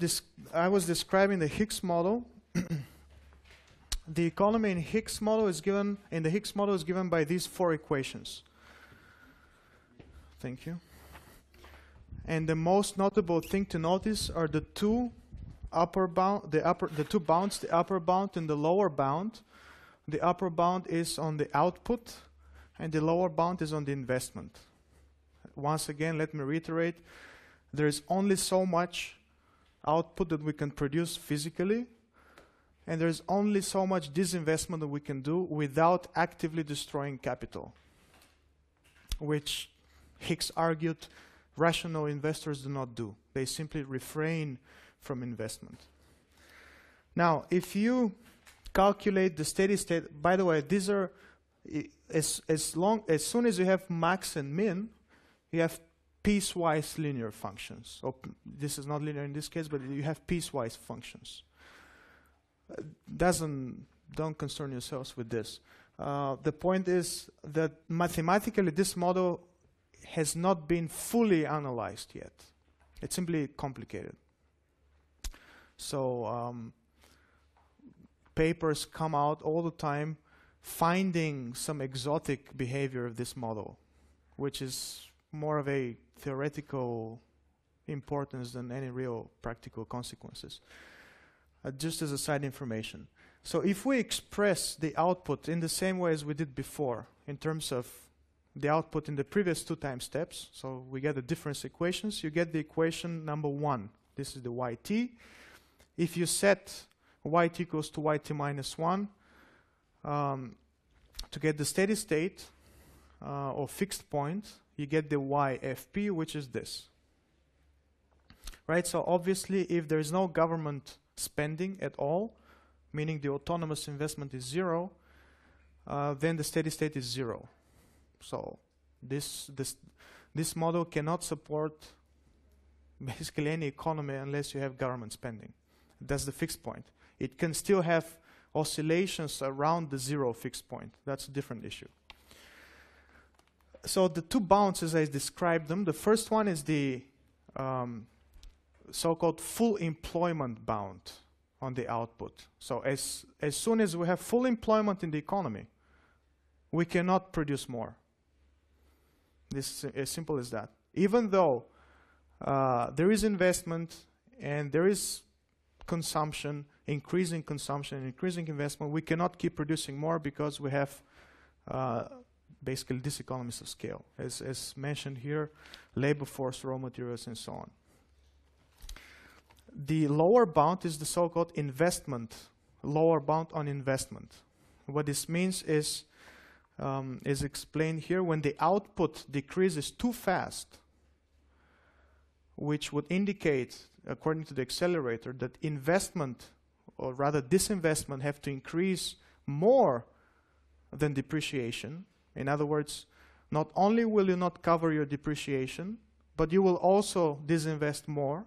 I was describing the Hicks model. the economy in Hicks model is given in the Hicks model is given by these four equations. Thank you. And the most notable thing to notice are the two upper bound the upper the two bounds, the upper bound and the lower bound. The upper bound is on the output and the lower bound is on the investment. Once again, let me reiterate, there is only so much output that we can produce physically, and there's only so much disinvestment that we can do without actively destroying capital, which Hicks argued rational investors do not do. They simply refrain from investment. Now, if you calculate the steady state, by the way, these are as, as long as soon as you have max and min, you have piecewise linear functions. Or this is not linear in this case, but you have piecewise functions. Uh, doesn't don't concern yourselves with this. Uh, the point is that mathematically this model has not been fully analyzed yet. It's simply complicated. So um, papers come out all the time finding some exotic behavior of this model, which is more of a theoretical importance than any real practical consequences. Uh, just as a side information. So if we express the output in the same way as we did before, in terms of the output in the previous two time steps, so we get the difference equations, you get the equation number one. This is the yt. If you set yt equals to yt minus 1, um, to get the steady state uh, or fixed point, you get the YFP, which is this. Right? So obviously, if there is no government spending at all, meaning the autonomous investment is zero, uh, then the steady state is zero. So this this this model cannot support basically any economy unless you have government spending. That's the fixed point. It can still have oscillations around the zero fixed point. That's a different issue. So the two bounds, as I described them, the first one is the um, so-called full employment bound on the output. So as, as soon as we have full employment in the economy, we cannot produce more. This is as simple as that. Even though uh, there is investment and there is consumption, increasing consumption, and increasing investment, we cannot keep producing more because we have uh, basically diseconomies of scale, as, as mentioned here, labor force, raw materials, and so on. The lower bound is the so-called investment, lower bound on investment. What this means is, um, is explained here, when the output decreases too fast, which would indicate, according to the accelerator, that investment, or rather disinvestment, have to increase more than depreciation. In other words, not only will you not cover your depreciation, but you will also disinvest more.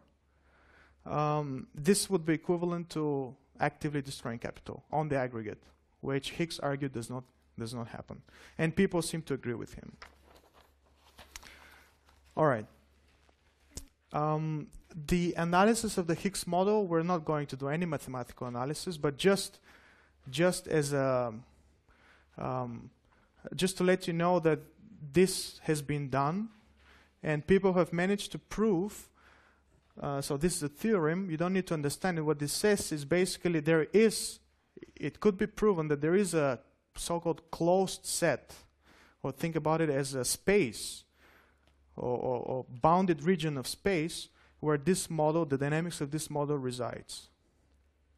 Um, this would be equivalent to actively destroying capital on the aggregate, which Hicks argued does not does not happen, and people seem to agree with him. All right. Um, the analysis of the Hicks model, we're not going to do any mathematical analysis, but just just as a um, just to let you know that this has been done, and people have managed to prove. Uh, so this is a theorem. You don't need to understand it. What this says is basically there is, it could be proven that there is a so-called closed set, or think about it as a space, or, or, or bounded region of space where this model, the dynamics of this model resides.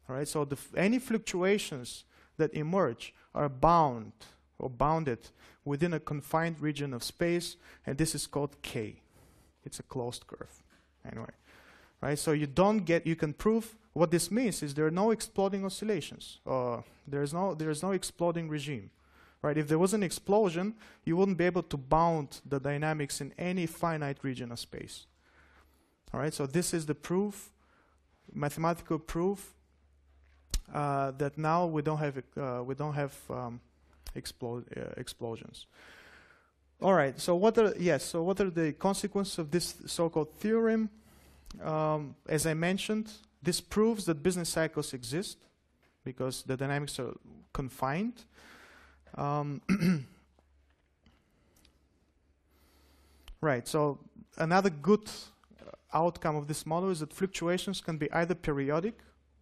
All right. So any fluctuations that emerge are bound or bounded within a confined region of space, and this is called K. It's a closed curve. Anyway, right? So you don't get, you can prove what this means is there are no exploding oscillations. Uh, there's no, there's no exploding regime. Right? If there was an explosion, you wouldn't be able to bound the dynamics in any finite region of space. All right, so this is the proof, mathematical proof uh, that now we don't have uh, we don't have um, explo uh, explosions. All right. So what are yes? So what are the consequences of this so-called theorem? Um, as I mentioned, this proves that business cycles exist because the dynamics are confined. Um, right. So another good outcome of this model is that fluctuations can be either periodic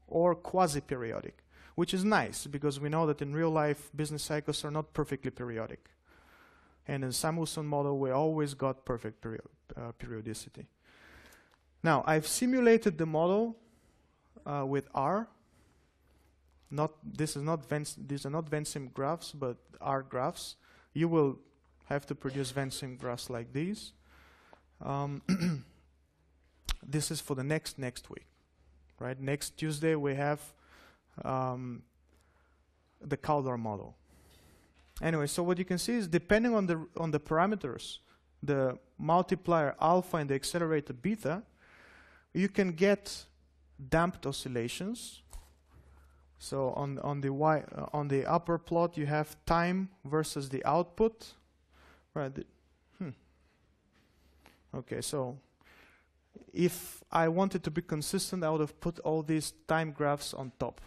or quasi-periodic which is nice because we know that in real life business cycles are not perfectly periodic. And in Samuelson model, we always got perfect uh, periodicity. Now, I've simulated the model uh, with R. Not this is not these are not Venn graphs, but R graphs. You will have to produce Venn graphs like these. Um, this is for the next next week, right? Next Tuesday we have um, the Kaldor model. Anyway, so what you can see is depending on the on the parameters, the multiplier alpha and the accelerator beta, you can get damped oscillations. So on on the y uh, on the upper plot you have time versus the output, right? The, hmm. Okay, so if I wanted to be consistent, I would have put all these time graphs on top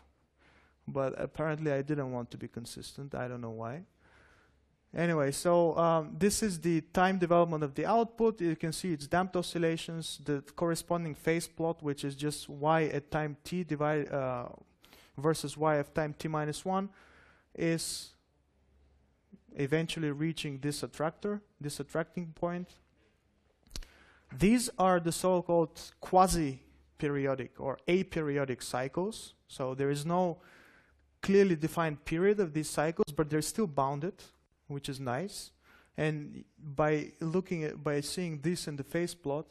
but apparently I didn't want to be consistent. I don't know why. Anyway, so um, this is the time development of the output. You can see it's damped oscillations, the corresponding phase plot, which is just y at time t divided uh, versus y at time t minus 1, is eventually reaching this attractor, this attracting point. These are the so-called quasi-periodic or aperiodic cycles. So there is no clearly defined period of these cycles, but they're still bounded, which is nice. And by looking at, by seeing this in the phase plot,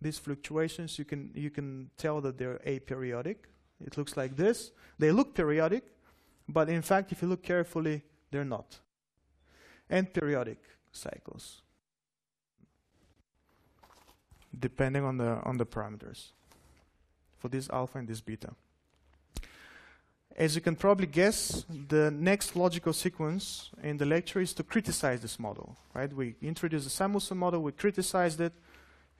these fluctuations, you can, you can tell that they're aperiodic. It looks like this. They look periodic, but in fact, if you look carefully, they're not. And periodic cycles, depending on the, on the parameters for this alpha and this beta. As you can probably guess, the next logical sequence in the lecture is to criticize this model. Right? We introduced the Samuelson model, we criticized it,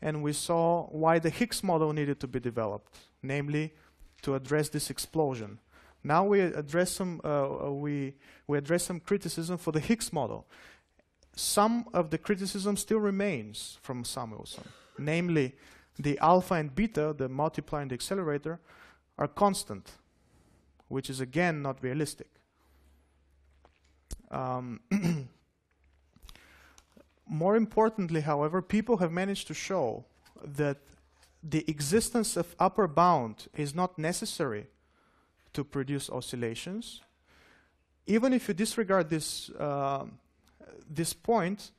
and we saw why the Hicks model needed to be developed, namely to address this explosion. Now we address some uh, uh, we we address some criticism for the Hicks model. Some of the criticism still remains from Samuelson, namely the alpha and beta, the multiplier and the accelerator, are constant which is again not realistic. Um, more importantly, however, people have managed to show that the existence of upper bound is not necessary to produce oscillations. Even if you disregard this, uh, this point,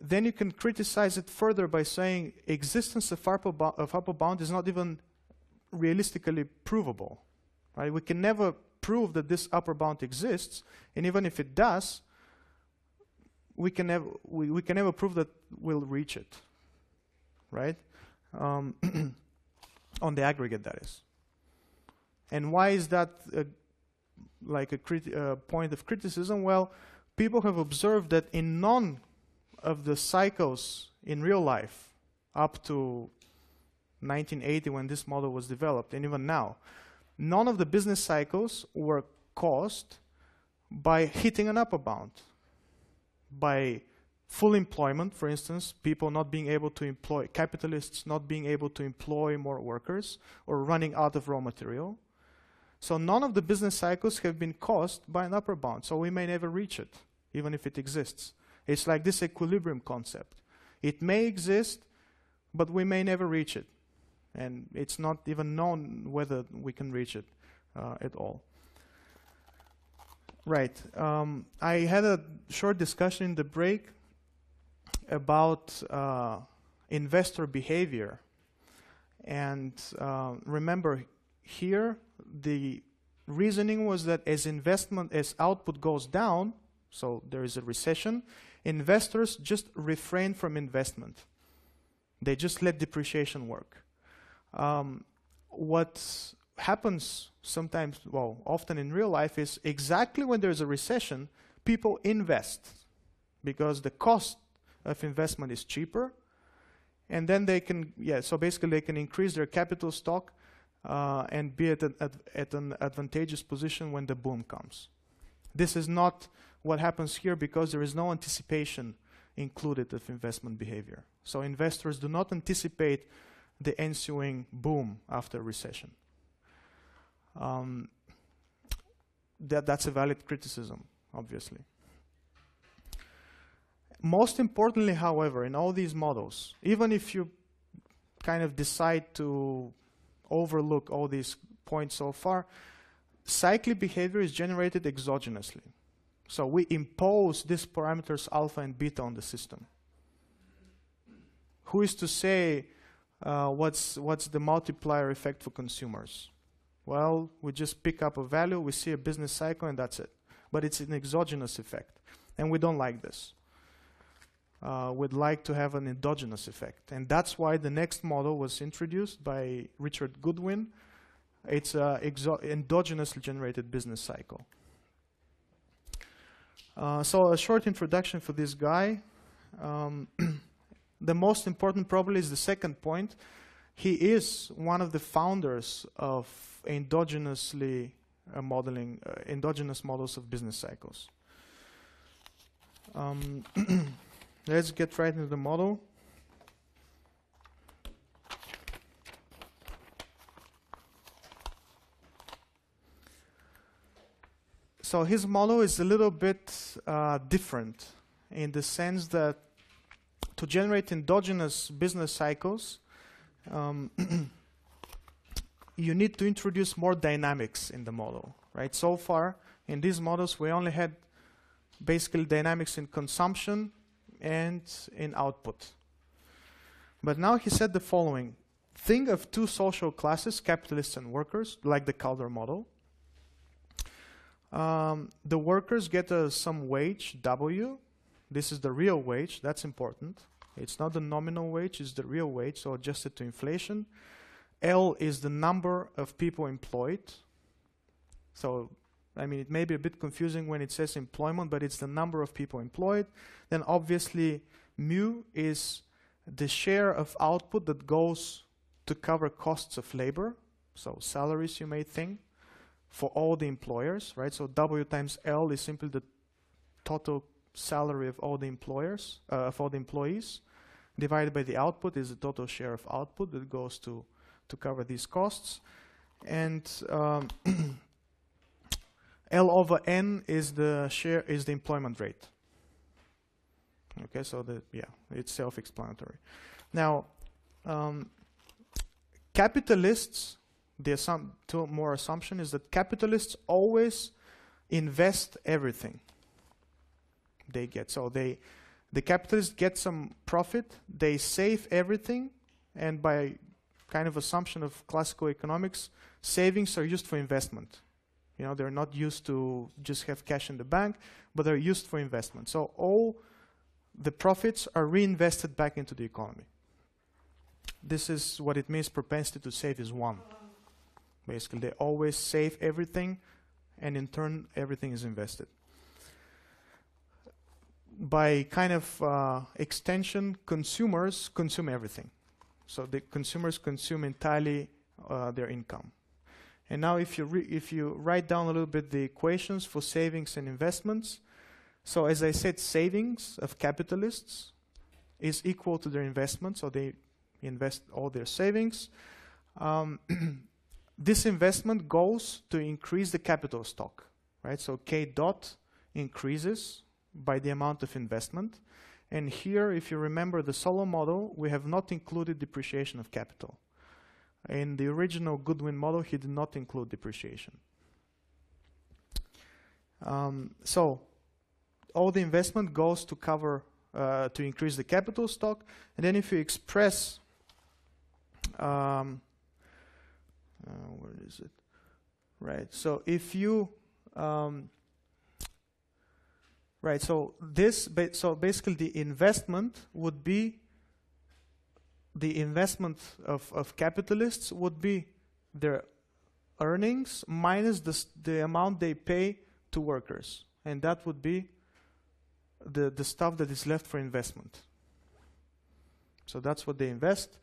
then you can criticize it further by saying existence of upper, of upper bound is not even realistically provable. Right? We can never prove that this upper bound exists, and even if it does, we can never we, we can never prove that we'll reach it. Right? Um, on the aggregate, that is. And why is that like a uh, point of criticism? Well, people have observed that in none of the cycles in real life, up to 1980 when this model was developed, and even now, none of the business cycles were caused by hitting an upper bound, by full employment, for instance, people not being able to employ, capitalists not being able to employ more workers or running out of raw material. So none of the business cycles have been caused by an upper bound, so we may never reach it, even if it exists. It's like this equilibrium concept. It may exist, but we may never reach it and it's not even known whether we can reach it uh, at all. Right. Um, I had a short discussion in the break about uh, investor behavior. And uh, remember, here the reasoning was that as investment, as output goes down, so there is a recession, investors just refrain from investment. They just let depreciation work. Um, what happens sometimes, well, often in real life is exactly when there's a recession, people invest because the cost of investment is cheaper. And then they can, yeah, so basically they can increase their capital stock uh, and be at an, at, at an advantageous position when the boom comes. This is not what happens here because there is no anticipation included of investment behavior. So investors do not anticipate the ensuing boom after recession. Um, that, that's a valid criticism, obviously. Most importantly, however, in all these models, even if you kind of decide to overlook all these points so far, cyclic behavior is generated exogenously. So we impose these parameters alpha and beta on the system. Who is to say uh, what's, what's the multiplier effect for consumers? Well, we just pick up a value, we see a business cycle, and that's it. But it's an exogenous effect, and we don't like this. Uh, we'd like to have an endogenous effect. And that's why the next model was introduced by Richard Goodwin. It's an endogenously generated business cycle. Uh, so a short introduction for this guy. Um, The most important probably is the second point. He is one of the founders of endogenously uh, modeling, uh, endogenous models of business cycles. Um, let's get right into the model. So his model is a little bit uh, different in the sense that to generate endogenous business cycles, um, you need to introduce more dynamics in the model, right? So far, in these models, we only had basically dynamics in consumption and in output. But now he said the following Think of two social classes, capitalists and workers, like the Kaldor model. Um, the workers get uh, some wage, W. This is the real wage, that's important. It's not the nominal wage, it's the real wage, so adjusted to inflation. L is the number of people employed. So, I mean, it may be a bit confusing when it says employment, but it's the number of people employed. Then, obviously, mu is the share of output that goes to cover costs of labor, so salaries you may think, for all the employers, right? So W times L is simply the total salary of all the employers, uh, of all the employees, divided by the output is the total share of output that goes to to cover these costs, and um, L over N is the share is the employment rate. Okay, so the yeah, it's self-explanatory. Now, um, capitalists, the assum- more assumption is that capitalists always invest everything they get. So they, the capitalists get some profit, they save everything, and by kind of assumption of classical economics, savings are used for investment. You know, they're not used to just have cash in the bank, but they're used for investment. So all the profits are reinvested back into the economy. This is what it means propensity to save is one. Basically, they always save everything, and in turn, everything is invested. By kind of uh, extension, consumers consume everything. So the consumers consume entirely uh, their income. And now, if you if you write down a little bit the equations for savings and investments, so as I said, savings of capitalists is equal to their investment, so they invest all their savings. Um, this investment goes to increase the capital stock, right? So K dot increases by the amount of investment. And here, if you remember the Solow model, we have not included depreciation of capital. In the original Goodwin model, he did not include depreciation. Um, so, all the investment goes to cover, uh, to increase the capital stock. And then if you express um, uh, where is it? Right. So if you um, right, so this ba so basically the investment would be the investment of, of capitalists would be their earnings minus the, the amount they pay to workers, and that would be the the stuff that is left for investment. So that's what they invest.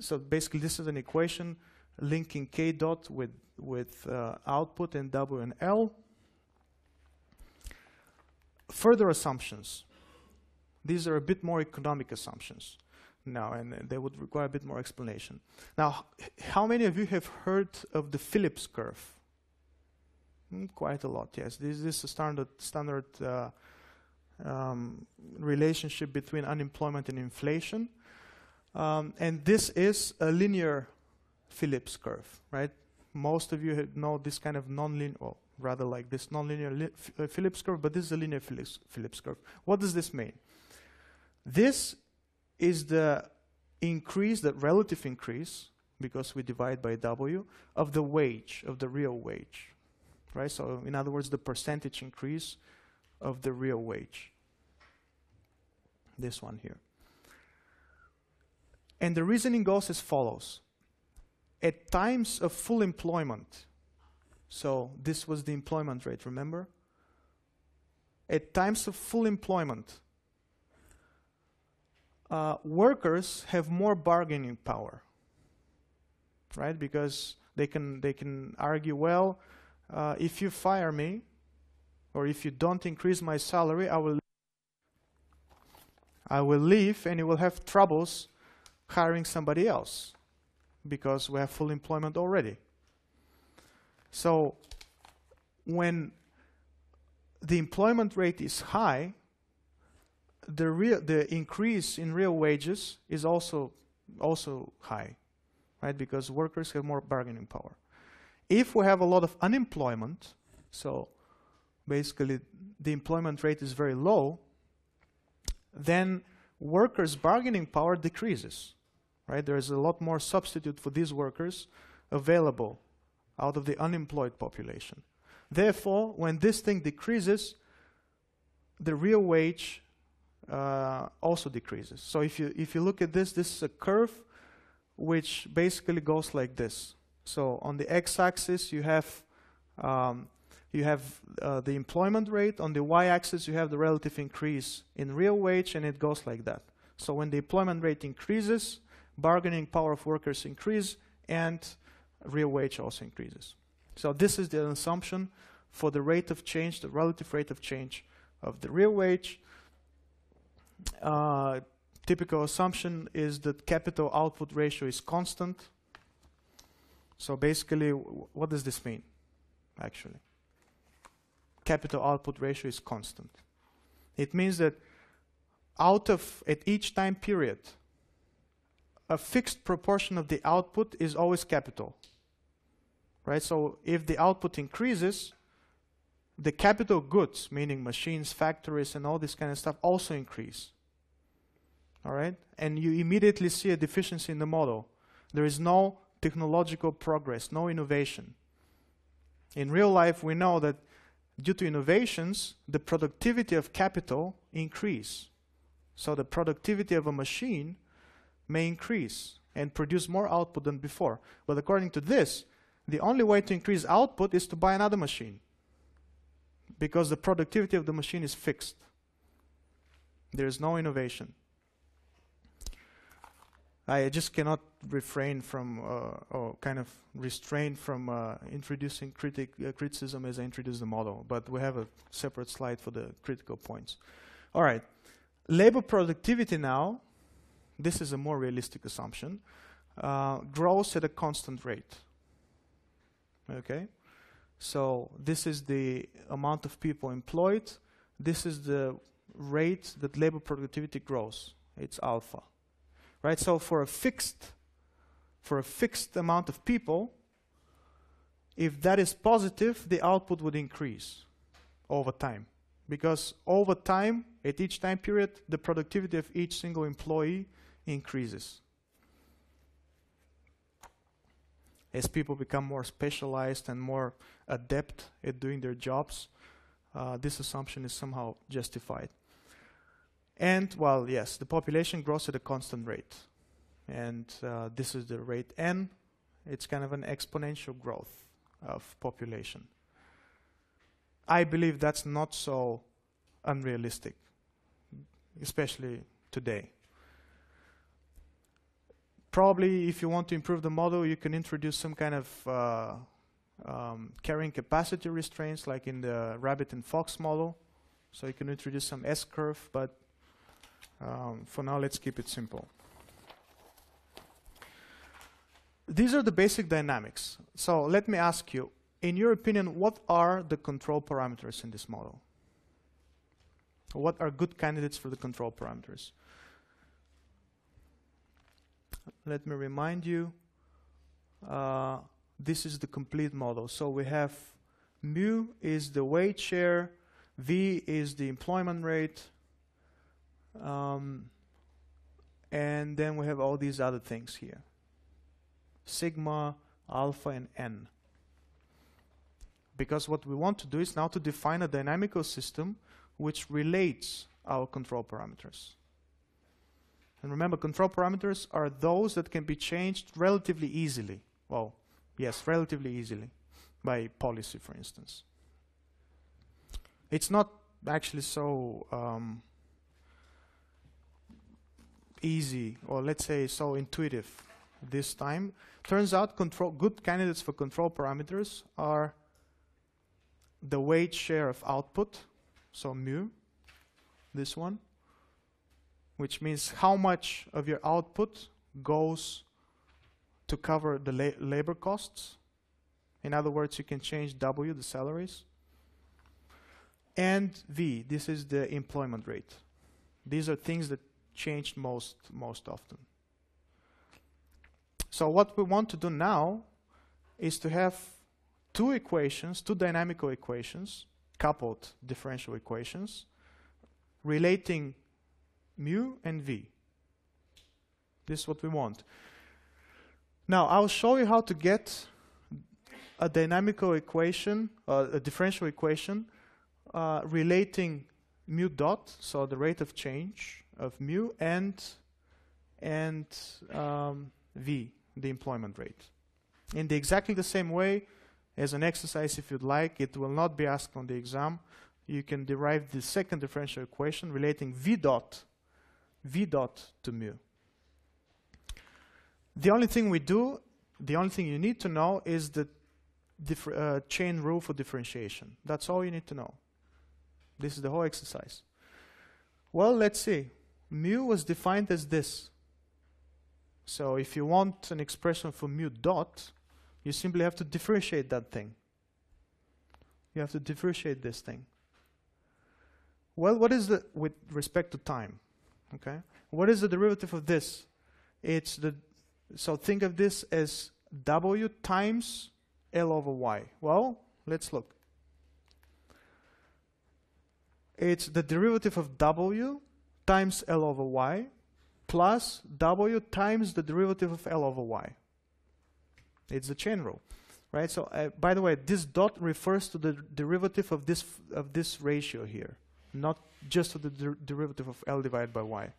So basically, this is an equation linking k dot with with uh, output and W and L. Further assumptions. These are a bit more economic assumptions now, and they would require a bit more explanation. Now, how many of you have heard of the Phillips curve? Mm, quite a lot, yes. This, this is a standard standard uh, um, relationship between unemployment and inflation. Um, and this is a linear Phillips curve, right? Most of you know this kind of nonlinear, well, rather like this nonlinear li uh, Phillips curve, but this is a linear Phillips, Phillips curve. What does this mean? This is the increase, the relative increase, because we divide by W, of the wage, of the real wage, right? So, in other words, the percentage increase of the real wage. This one here. And the reasoning goes as follows. At times of full employment, so this was the employment rate, remember? At times of full employment, uh, workers have more bargaining power, right? Because they can they can argue, well, uh, if you fire me, or if you don't increase my salary, I will I will leave, and you will have troubles hiring somebody else because we have full employment already. So when the employment rate is high, the real the increase in real wages is also also high, right? Because workers have more bargaining power. If we have a lot of unemployment, so basically the employment rate is very low, then workers' bargaining power decreases. Right? There is a lot more substitute for these workers available out of the unemployed population. Therefore, when this thing decreases, the real wage uh, also decreases. So if you if you look at this, this is a curve which basically goes like this. So on the x-axis you have um, you have uh, the employment rate. On the y-axis you have the relative increase in real wage, and it goes like that. So when the employment rate increases, bargaining power of workers increase, and real wage also increases. So this is the assumption for the rate of change, the relative rate of change of the real wage. Uh, typical assumption is that capital output ratio is constant. So basically, what does this mean, actually? Capital output ratio is constant. It means that out of, at each time period, a fixed proportion of the output is always capital. Right? So if the output increases, the capital goods, meaning machines, factories, and all this kind of stuff, also increase. All right? And you immediately see a deficiency in the model. There is no technological progress, no innovation. In real life, we know that due to innovations, the productivity of capital increase. So the productivity of a machine may increase and produce more output than before. But according to this, the only way to increase output is to buy another machine because the productivity of the machine is fixed. There is no innovation. I just cannot refrain from, uh, or kind of restrain from uh, introducing critic, uh, criticism as I introduce the model, but we have a separate slide for the critical points. All right, labor productivity now, this is a more realistic assumption, uh, grows at a constant rate. Okay, so this is the amount of people employed. This is the rate that labor productivity grows. It's alpha. Right? So for a fixed for a fixed amount of people, if that is positive, the output would increase over time. Because over time, at each time period, the productivity of each single employee increases. As people become more specialized and more adept at doing their jobs, uh, this assumption is somehow justified. And, well, yes, the population grows at a constant rate. And uh, this is the rate n. It's kind of an exponential growth of population. I believe that's not so unrealistic, especially today probably if you want to improve the model, you can introduce some kind of uh, um, carrying capacity restraints like in the rabbit and fox model. So you can introduce some S-curve, but um, for now let's keep it simple. These are the basic dynamics. So let me ask you, in your opinion, what are the control parameters in this model? What are good candidates for the control parameters? Let me remind you, uh, this is the complete model. So we have mu is the wage share, V is the employment rate, um, and then we have all these other things here. Sigma, alpha, and n. Because what we want to do is now to define a dynamical system which relates our control parameters. And remember, control parameters are those that can be changed relatively easily. Well, yes, relatively easily by policy, for instance. It's not actually so um, easy, or let's say so intuitive this time. Turns out control, good candidates for control parameters are the wage share of output, so mu, this one, which means how much of your output goes to cover the la labor costs. In other words, you can change W, the salaries. And V, this is the employment rate. These are things that change most, most often. So what we want to do now is to have two equations, two dynamical equations, coupled differential equations, relating mu and v. This is what we want. Now, I'll show you how to get a dynamical equation, uh, a differential equation, uh, relating mu dot, so the rate of change of mu, and and um, v, the employment rate. In the exactly the same way as an exercise, if you'd like, it will not be asked on the exam. You can derive the second differential equation relating v dot, v dot to mu. The only thing we do, the only thing you need to know is the uh, chain rule for differentiation. That's all you need to know. This is the whole exercise. Well, let's see. Mu was defined as this. So if you want an expression for mu dot, you simply have to differentiate that thing. You have to differentiate this thing. Well, what is the, with respect to time? Okay. What is the derivative of this? It's the, so think of this as w times L over y. Well, let's look. It's the derivative of w times L over y plus w times the derivative of L over y. It's the chain rule, right? So, uh, by the way, this dot refers to the derivative of this of this ratio here, not just to the der- derivative of L divided by y.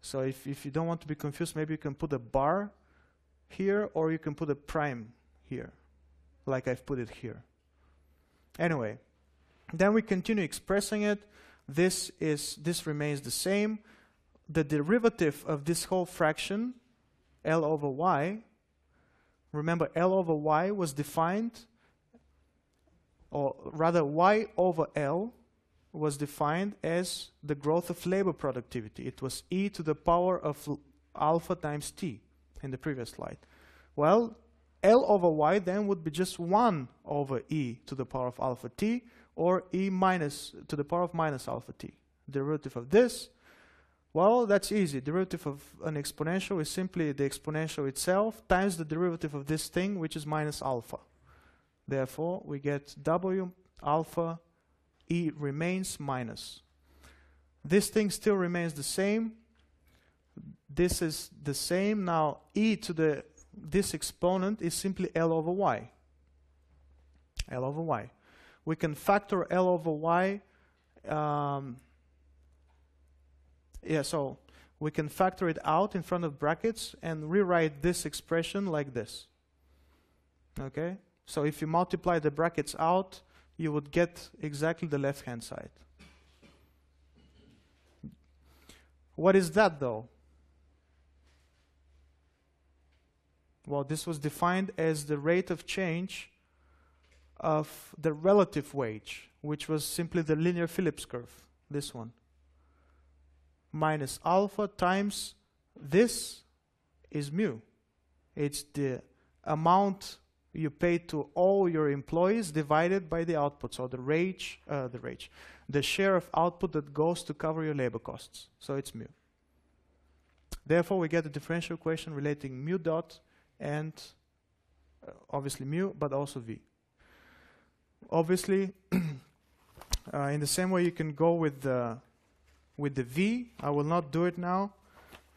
So, if if you don't want to be confused, maybe you can put a bar here, or you can put a prime here, like I've put it here. Anyway, then we continue expressing it. This is this remains the same. The derivative of this whole fraction, L over y, remember L over y was defined, or rather y over L was defined as the growth of labor productivity. It was e to the power of alpha times t in the previous slide. Well, L over y then would be just 1 over e to the power of alpha t, or e minus to the power of minus alpha t. Derivative of this, well, that's easy. Derivative of an exponential is simply the exponential itself times the derivative of this thing, which is minus alpha. Therefore, we get w alpha e remains minus. This thing still remains the same. This is the same. Now, e to the this exponent is simply L over y. L over y. We can factor L over y. Um, yeah, so we can factor it out in front of brackets and rewrite this expression like this. Okay? So if you multiply the brackets out, you would get exactly the left hand side. What is that though? Well, this was defined as the rate of change of the relative wage, which was simply the linear Phillips curve, this one. Minus alpha times this is mu. It's the amount you pay to all your employees divided by the output. So the rate, uh, the rate, the share of output that goes to cover your labor costs. So it's mu. Therefore, we get a differential equation relating mu dot and uh, obviously mu, but also v. Obviously, uh, in the same way you can go with the with the v. I will not do it now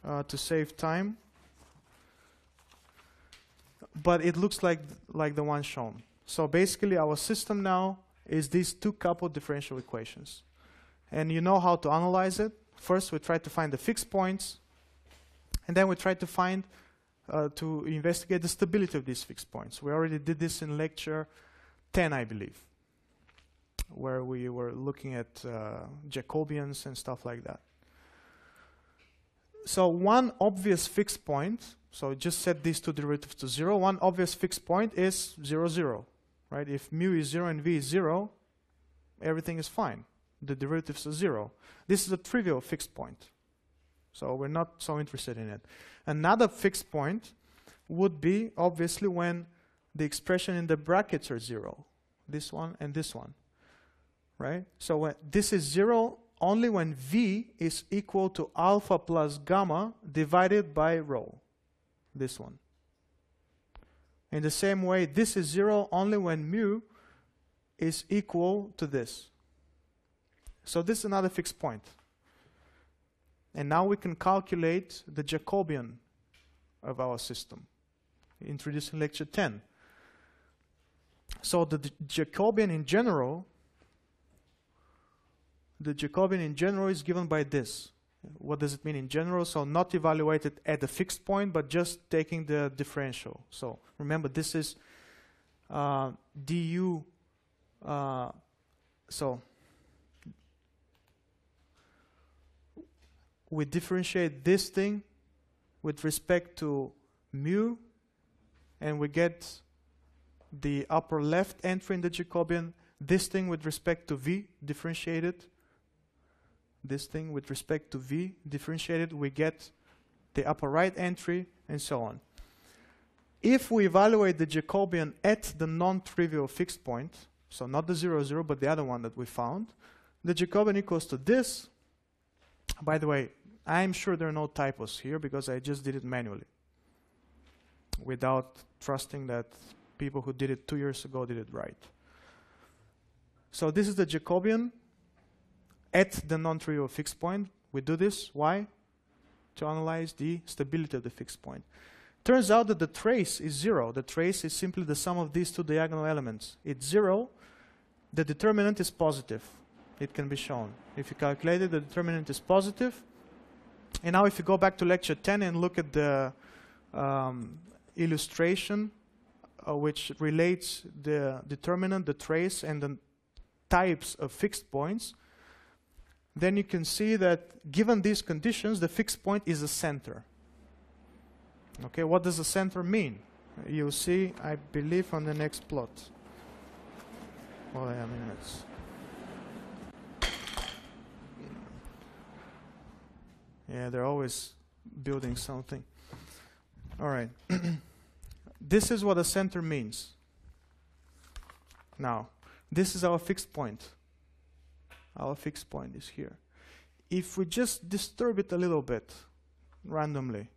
uh, to save time, but it looks like like the one shown. So basically, our system now is these two coupled differential equations, and you know how to analyze it. First, we try to find the fixed points, and then we try to find uh, to investigate the stability of these fixed points. We already did this in lecture 10, I believe, where we were looking at uh, Jacobians and stuff like that. So one obvious fixed point, so just set these two derivatives to zero. One obvious fixed point is zero, zero, right? If mu is zero and v is zero, everything is fine. The derivatives are zero. This is a trivial fixed point. So we're not so interested in it. Another fixed point would be obviously when the expression in the brackets are zero. This one and this one. Right? So when this is zero only when V is equal to alpha plus gamma divided by rho. This one. In the same way, this is zero only when mu is equal to this. So this is another fixed point. And now we can calculate the Jacobian of our system, introduced in lecture 10. So the, Jacobian in general, the Jacobian in general is given by this. What does it mean in general? So not evaluated at the fixed point, but just taking the differential. So remember, this is uh, du. Uh, so we differentiate this thing with respect to mu, and we get the upper left entry in the Jacobian, this thing with respect to v differentiated, this thing with respect to v differentiated, we get the upper right entry, and so on. If we evaluate the Jacobian at the non-trivial fixed point, so not the 0, 0, but the other one that we found, the Jacobian equals to this. By the way, I'm sure there are no typos here because I just did it manually without trusting that people who did it two years ago did it right. So this is the Jacobian at the non-trivial fixed point. We do this. Why? To analyze the stability of the fixed point. Turns out that the trace is zero. The trace is simply the sum of these two diagonal elements. It's zero. The determinant is positive. It can be shown. If you calculate it, the determinant is positive. And now if you go back to lecture 10 and look at the um, illustration uh, which relates the determinant, the trace, and the types of fixed points, then you can see that given these conditions, the fixed point is a center. Okay, what does a center mean? You'll see, I believe, on the next plot. Well, I mean, it's yeah, they're always building something. All right. this is what a center means. Now, this is our fixed point. Our fixed point is here. If we just disturb it a little bit randomly,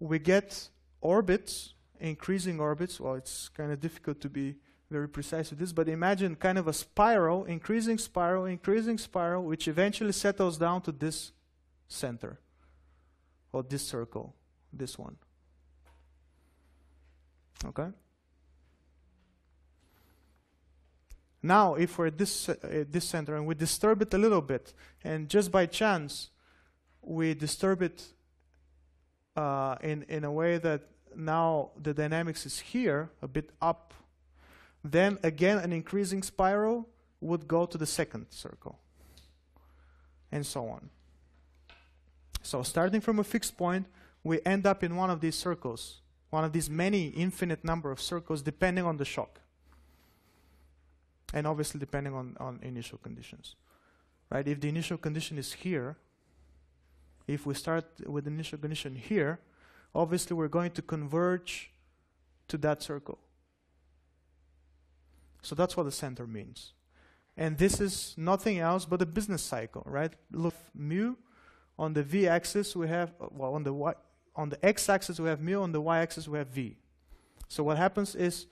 we get orbits, increasing orbits. Well, it's kind of difficult to be very precise with this, but imagine kind of a spiral, increasing spiral, increasing spiral, which eventually settles down to this center, or this circle, this one. Okay? Now, if we're at this, uh, this center and we disturb it a little bit, and just by chance we disturb it uh, in, in a way that now the dynamics is here, a bit up, then again an increasing spiral would go to the second circle, and so on. So, starting from a fixed point, we end up in one of these circles, one of these many infinite number of circles, depending on the shock and obviously depending on, on initial conditions. Right? If the initial condition is here, if we start with the initial condition here, obviously we're going to converge to that circle. So that's what the center means. And this is nothing else but a business cycle, right? Look, mu on the v-axis we have well on the y on the x-axis we have mu, on the y-axis we have v. So what happens is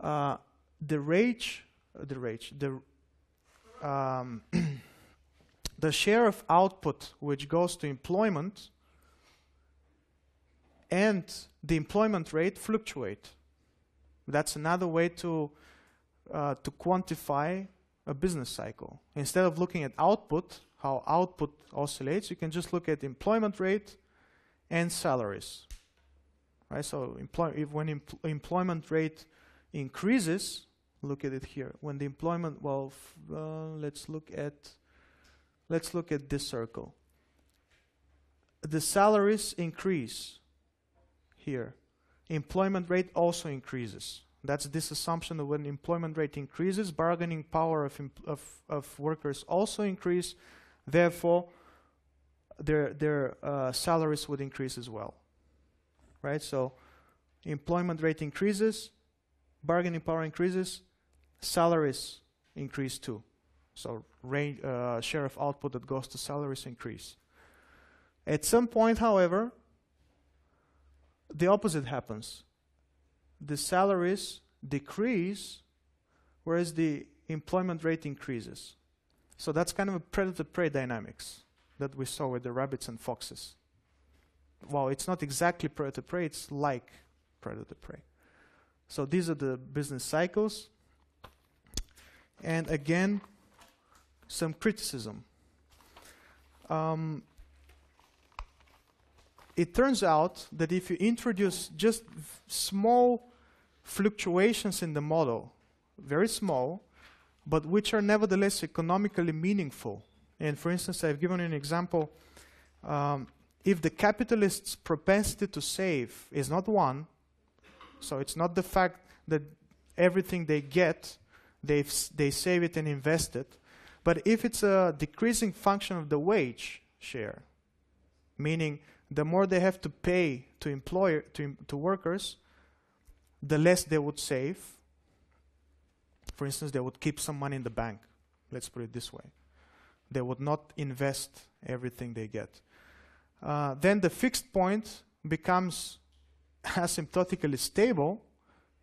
uh, the rate the rate, the um, the share of output which goes to employment and the employment rate fluctuate. That's another way to uh, to quantify a business cycle. Instead of looking at output, how output oscillates, you can just look at employment rate and salaries. Right? So employ- when empl- employment rate increases, look at it here. When the employment, well, uh, let's look at let's look at this circle. The salaries increase here. Employment rate also increases. That's this assumption that when employment rate increases, bargaining power of, of, of workers also increase. Therefore, their their uh, salaries would increase as well. Right. So, employment rate increases, bargaining power increases, salaries increase too. So range, uh, share of output that goes to salaries increase. At some point, however, the opposite happens. The salaries decrease, whereas the employment rate increases. So that's kind of a predator-prey dynamics. that we saw with the rabbits and foxes. Well, it's not exactly predator prey, it's like predator prey. So these are the business cycles. And again, some criticism. Um, it turns out that if you introduce just small fluctuations in the model, very small, but which are nevertheless economically meaningful. And for instance, I've given you an example. Um, if the capitalist's propensity to save is not one, so it's not the fact that everything they get, they they save it and invest it, but if it's a decreasing function of the wage share, meaning the more they have to pay to employer to, to workers, the less they would save. For instance, they would keep some money in the bank. Let's put it this way. They would not invest everything they get. Uh, then the fixed point becomes asymptotically stable,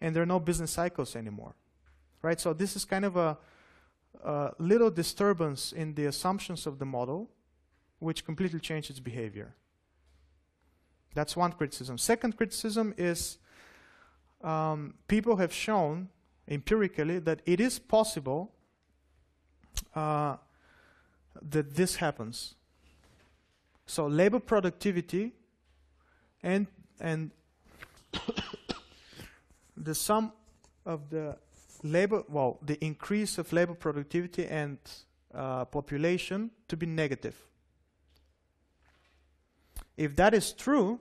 and there are no business cycles anymore. Right? So this is kind of a, a little disturbance in the assumptions of the model, which completely change its behavior. That's one criticism. Second criticism is um, people have shown empirically that it is possible uh, that this happens. So labor productivity and and the sum of the labor well the increase of labor productivity and uh, population to be negative. If that is true,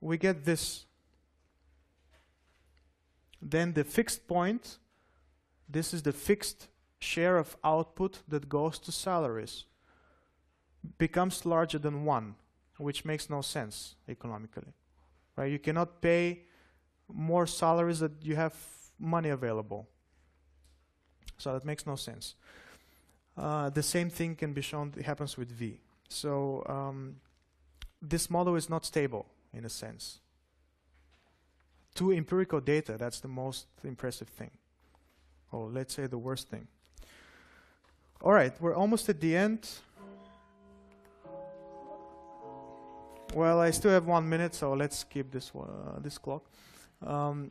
we get this. Then the fixed point, this is the fixed share of output that goes to salaries, becomes larger than 1, which makes no sense economically. Right? You cannot pay more salaries that you have money available. So that makes no sense. Uh, the same thing can be shown, it happens with V. So um, this model is not stable in a sense. To empirical data, that's the most impressive thing. Or let's say the worst thing. All right, we're almost at the end. Well, I still have one minute, so let's keep this uh, this clock. Um,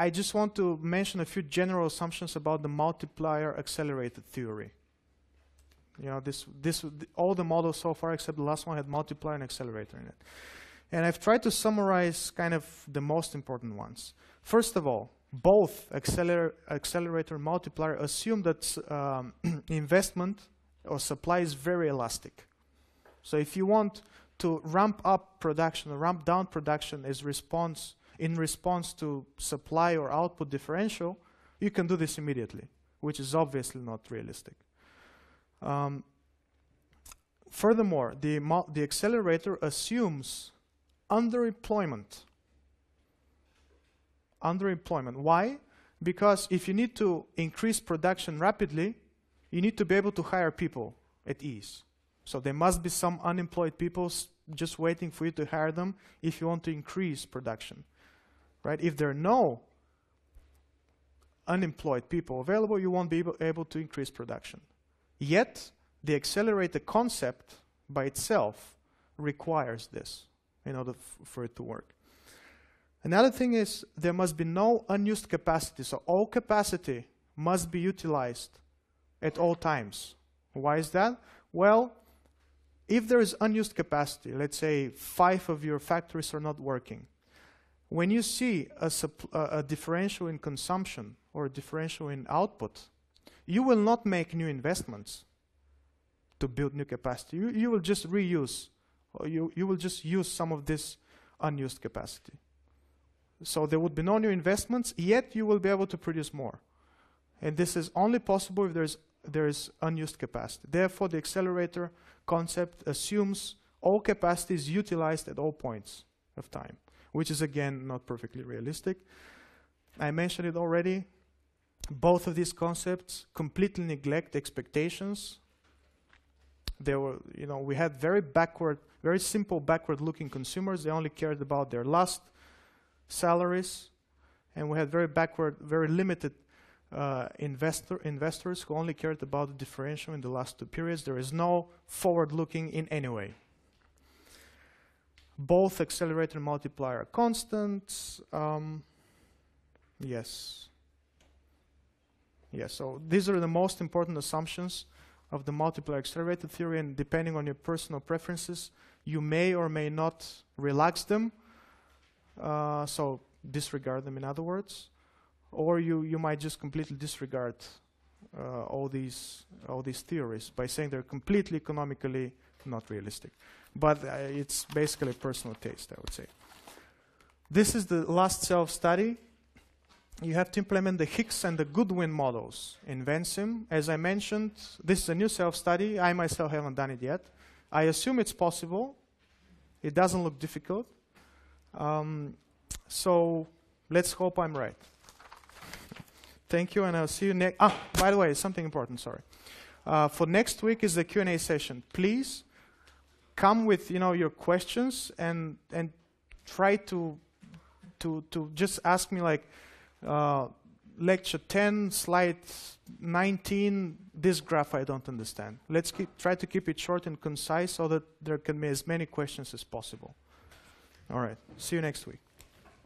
I just want to mention a few general assumptions about the multiplier accelerated theory. You know, this this all the models so far except the last one had multiplier and accelerator in it. And I've tried to summarize kind of the most important ones. First of all, both acceler- accelerator and multiplier assume that um, investment or supply is very elastic. So if you want to ramp up production or ramp down production as response in response to supply or output differential, you can do this immediately, which is obviously not realistic. Um, furthermore, the, the accelerator assumes underemployment. Underemployment. Why? Because if you need to increase production rapidly, you need to be able to hire people at ease. So there must be some unemployed people just waiting for you to hire them if you want to increase production. Right? If there are no unemployed people available, you won't be able, to increase production. Yet, the accelerator concept by itself requires this in order for it to work. Another thing is there must be no unused capacity. So all capacity must be utilized at all times. Why is that? Well, if there is unused capacity, let's say five of your factories are not working, when you see a, a, differential in consumption or a differential in output, you will not make new investments to build new capacity. You, you will just reuse, or you, you will just use some of this unused capacity. So there would be no new investments, yet you will be able to produce more. And this is only possible if there's, there is unused capacity. Therefore, the accelerator concept assumes all capacity is utilized at all points of time, which is again not perfectly realistic. I mentioned it already. Both of these concepts completely neglect expectations. They were, you know, we had very backward, very simple backward-looking consumers. They only cared about their last salaries, and we had very backward, very limited uh, investor investors who only cared about the differential in the last two periods. There is no forward-looking in any way. Both accelerator and multiplier constants. Um, yes. Yes. So these are the most important assumptions of the multiplier accelerator theory, and depending on your personal preferences, you may or may not relax them. Uh, so disregard them, in other words, or you you might just completely disregard uh, all these all these theories by saying they're completely economically not realistic. But uh, it's basically personal taste, I would say. This is the last self-study. You have to implement the Hicks and the Goodwin models in Vensim. As I mentioned, this is a new self-study. I myself haven't done it yet. I assume it's possible. It doesn't look difficult. Um, so let's hope I'm right. Thank you, and I'll see you next. Ah, by the way, something important. Sorry. Uh, for next week is the Q&A session. Please come with you know your questions and and try to to to just ask me like uh, lecture 10 slide 19 this graph i don't understand. Let's keep try to keep it short and concise so that there can be as many questions as possible. All right. See you next week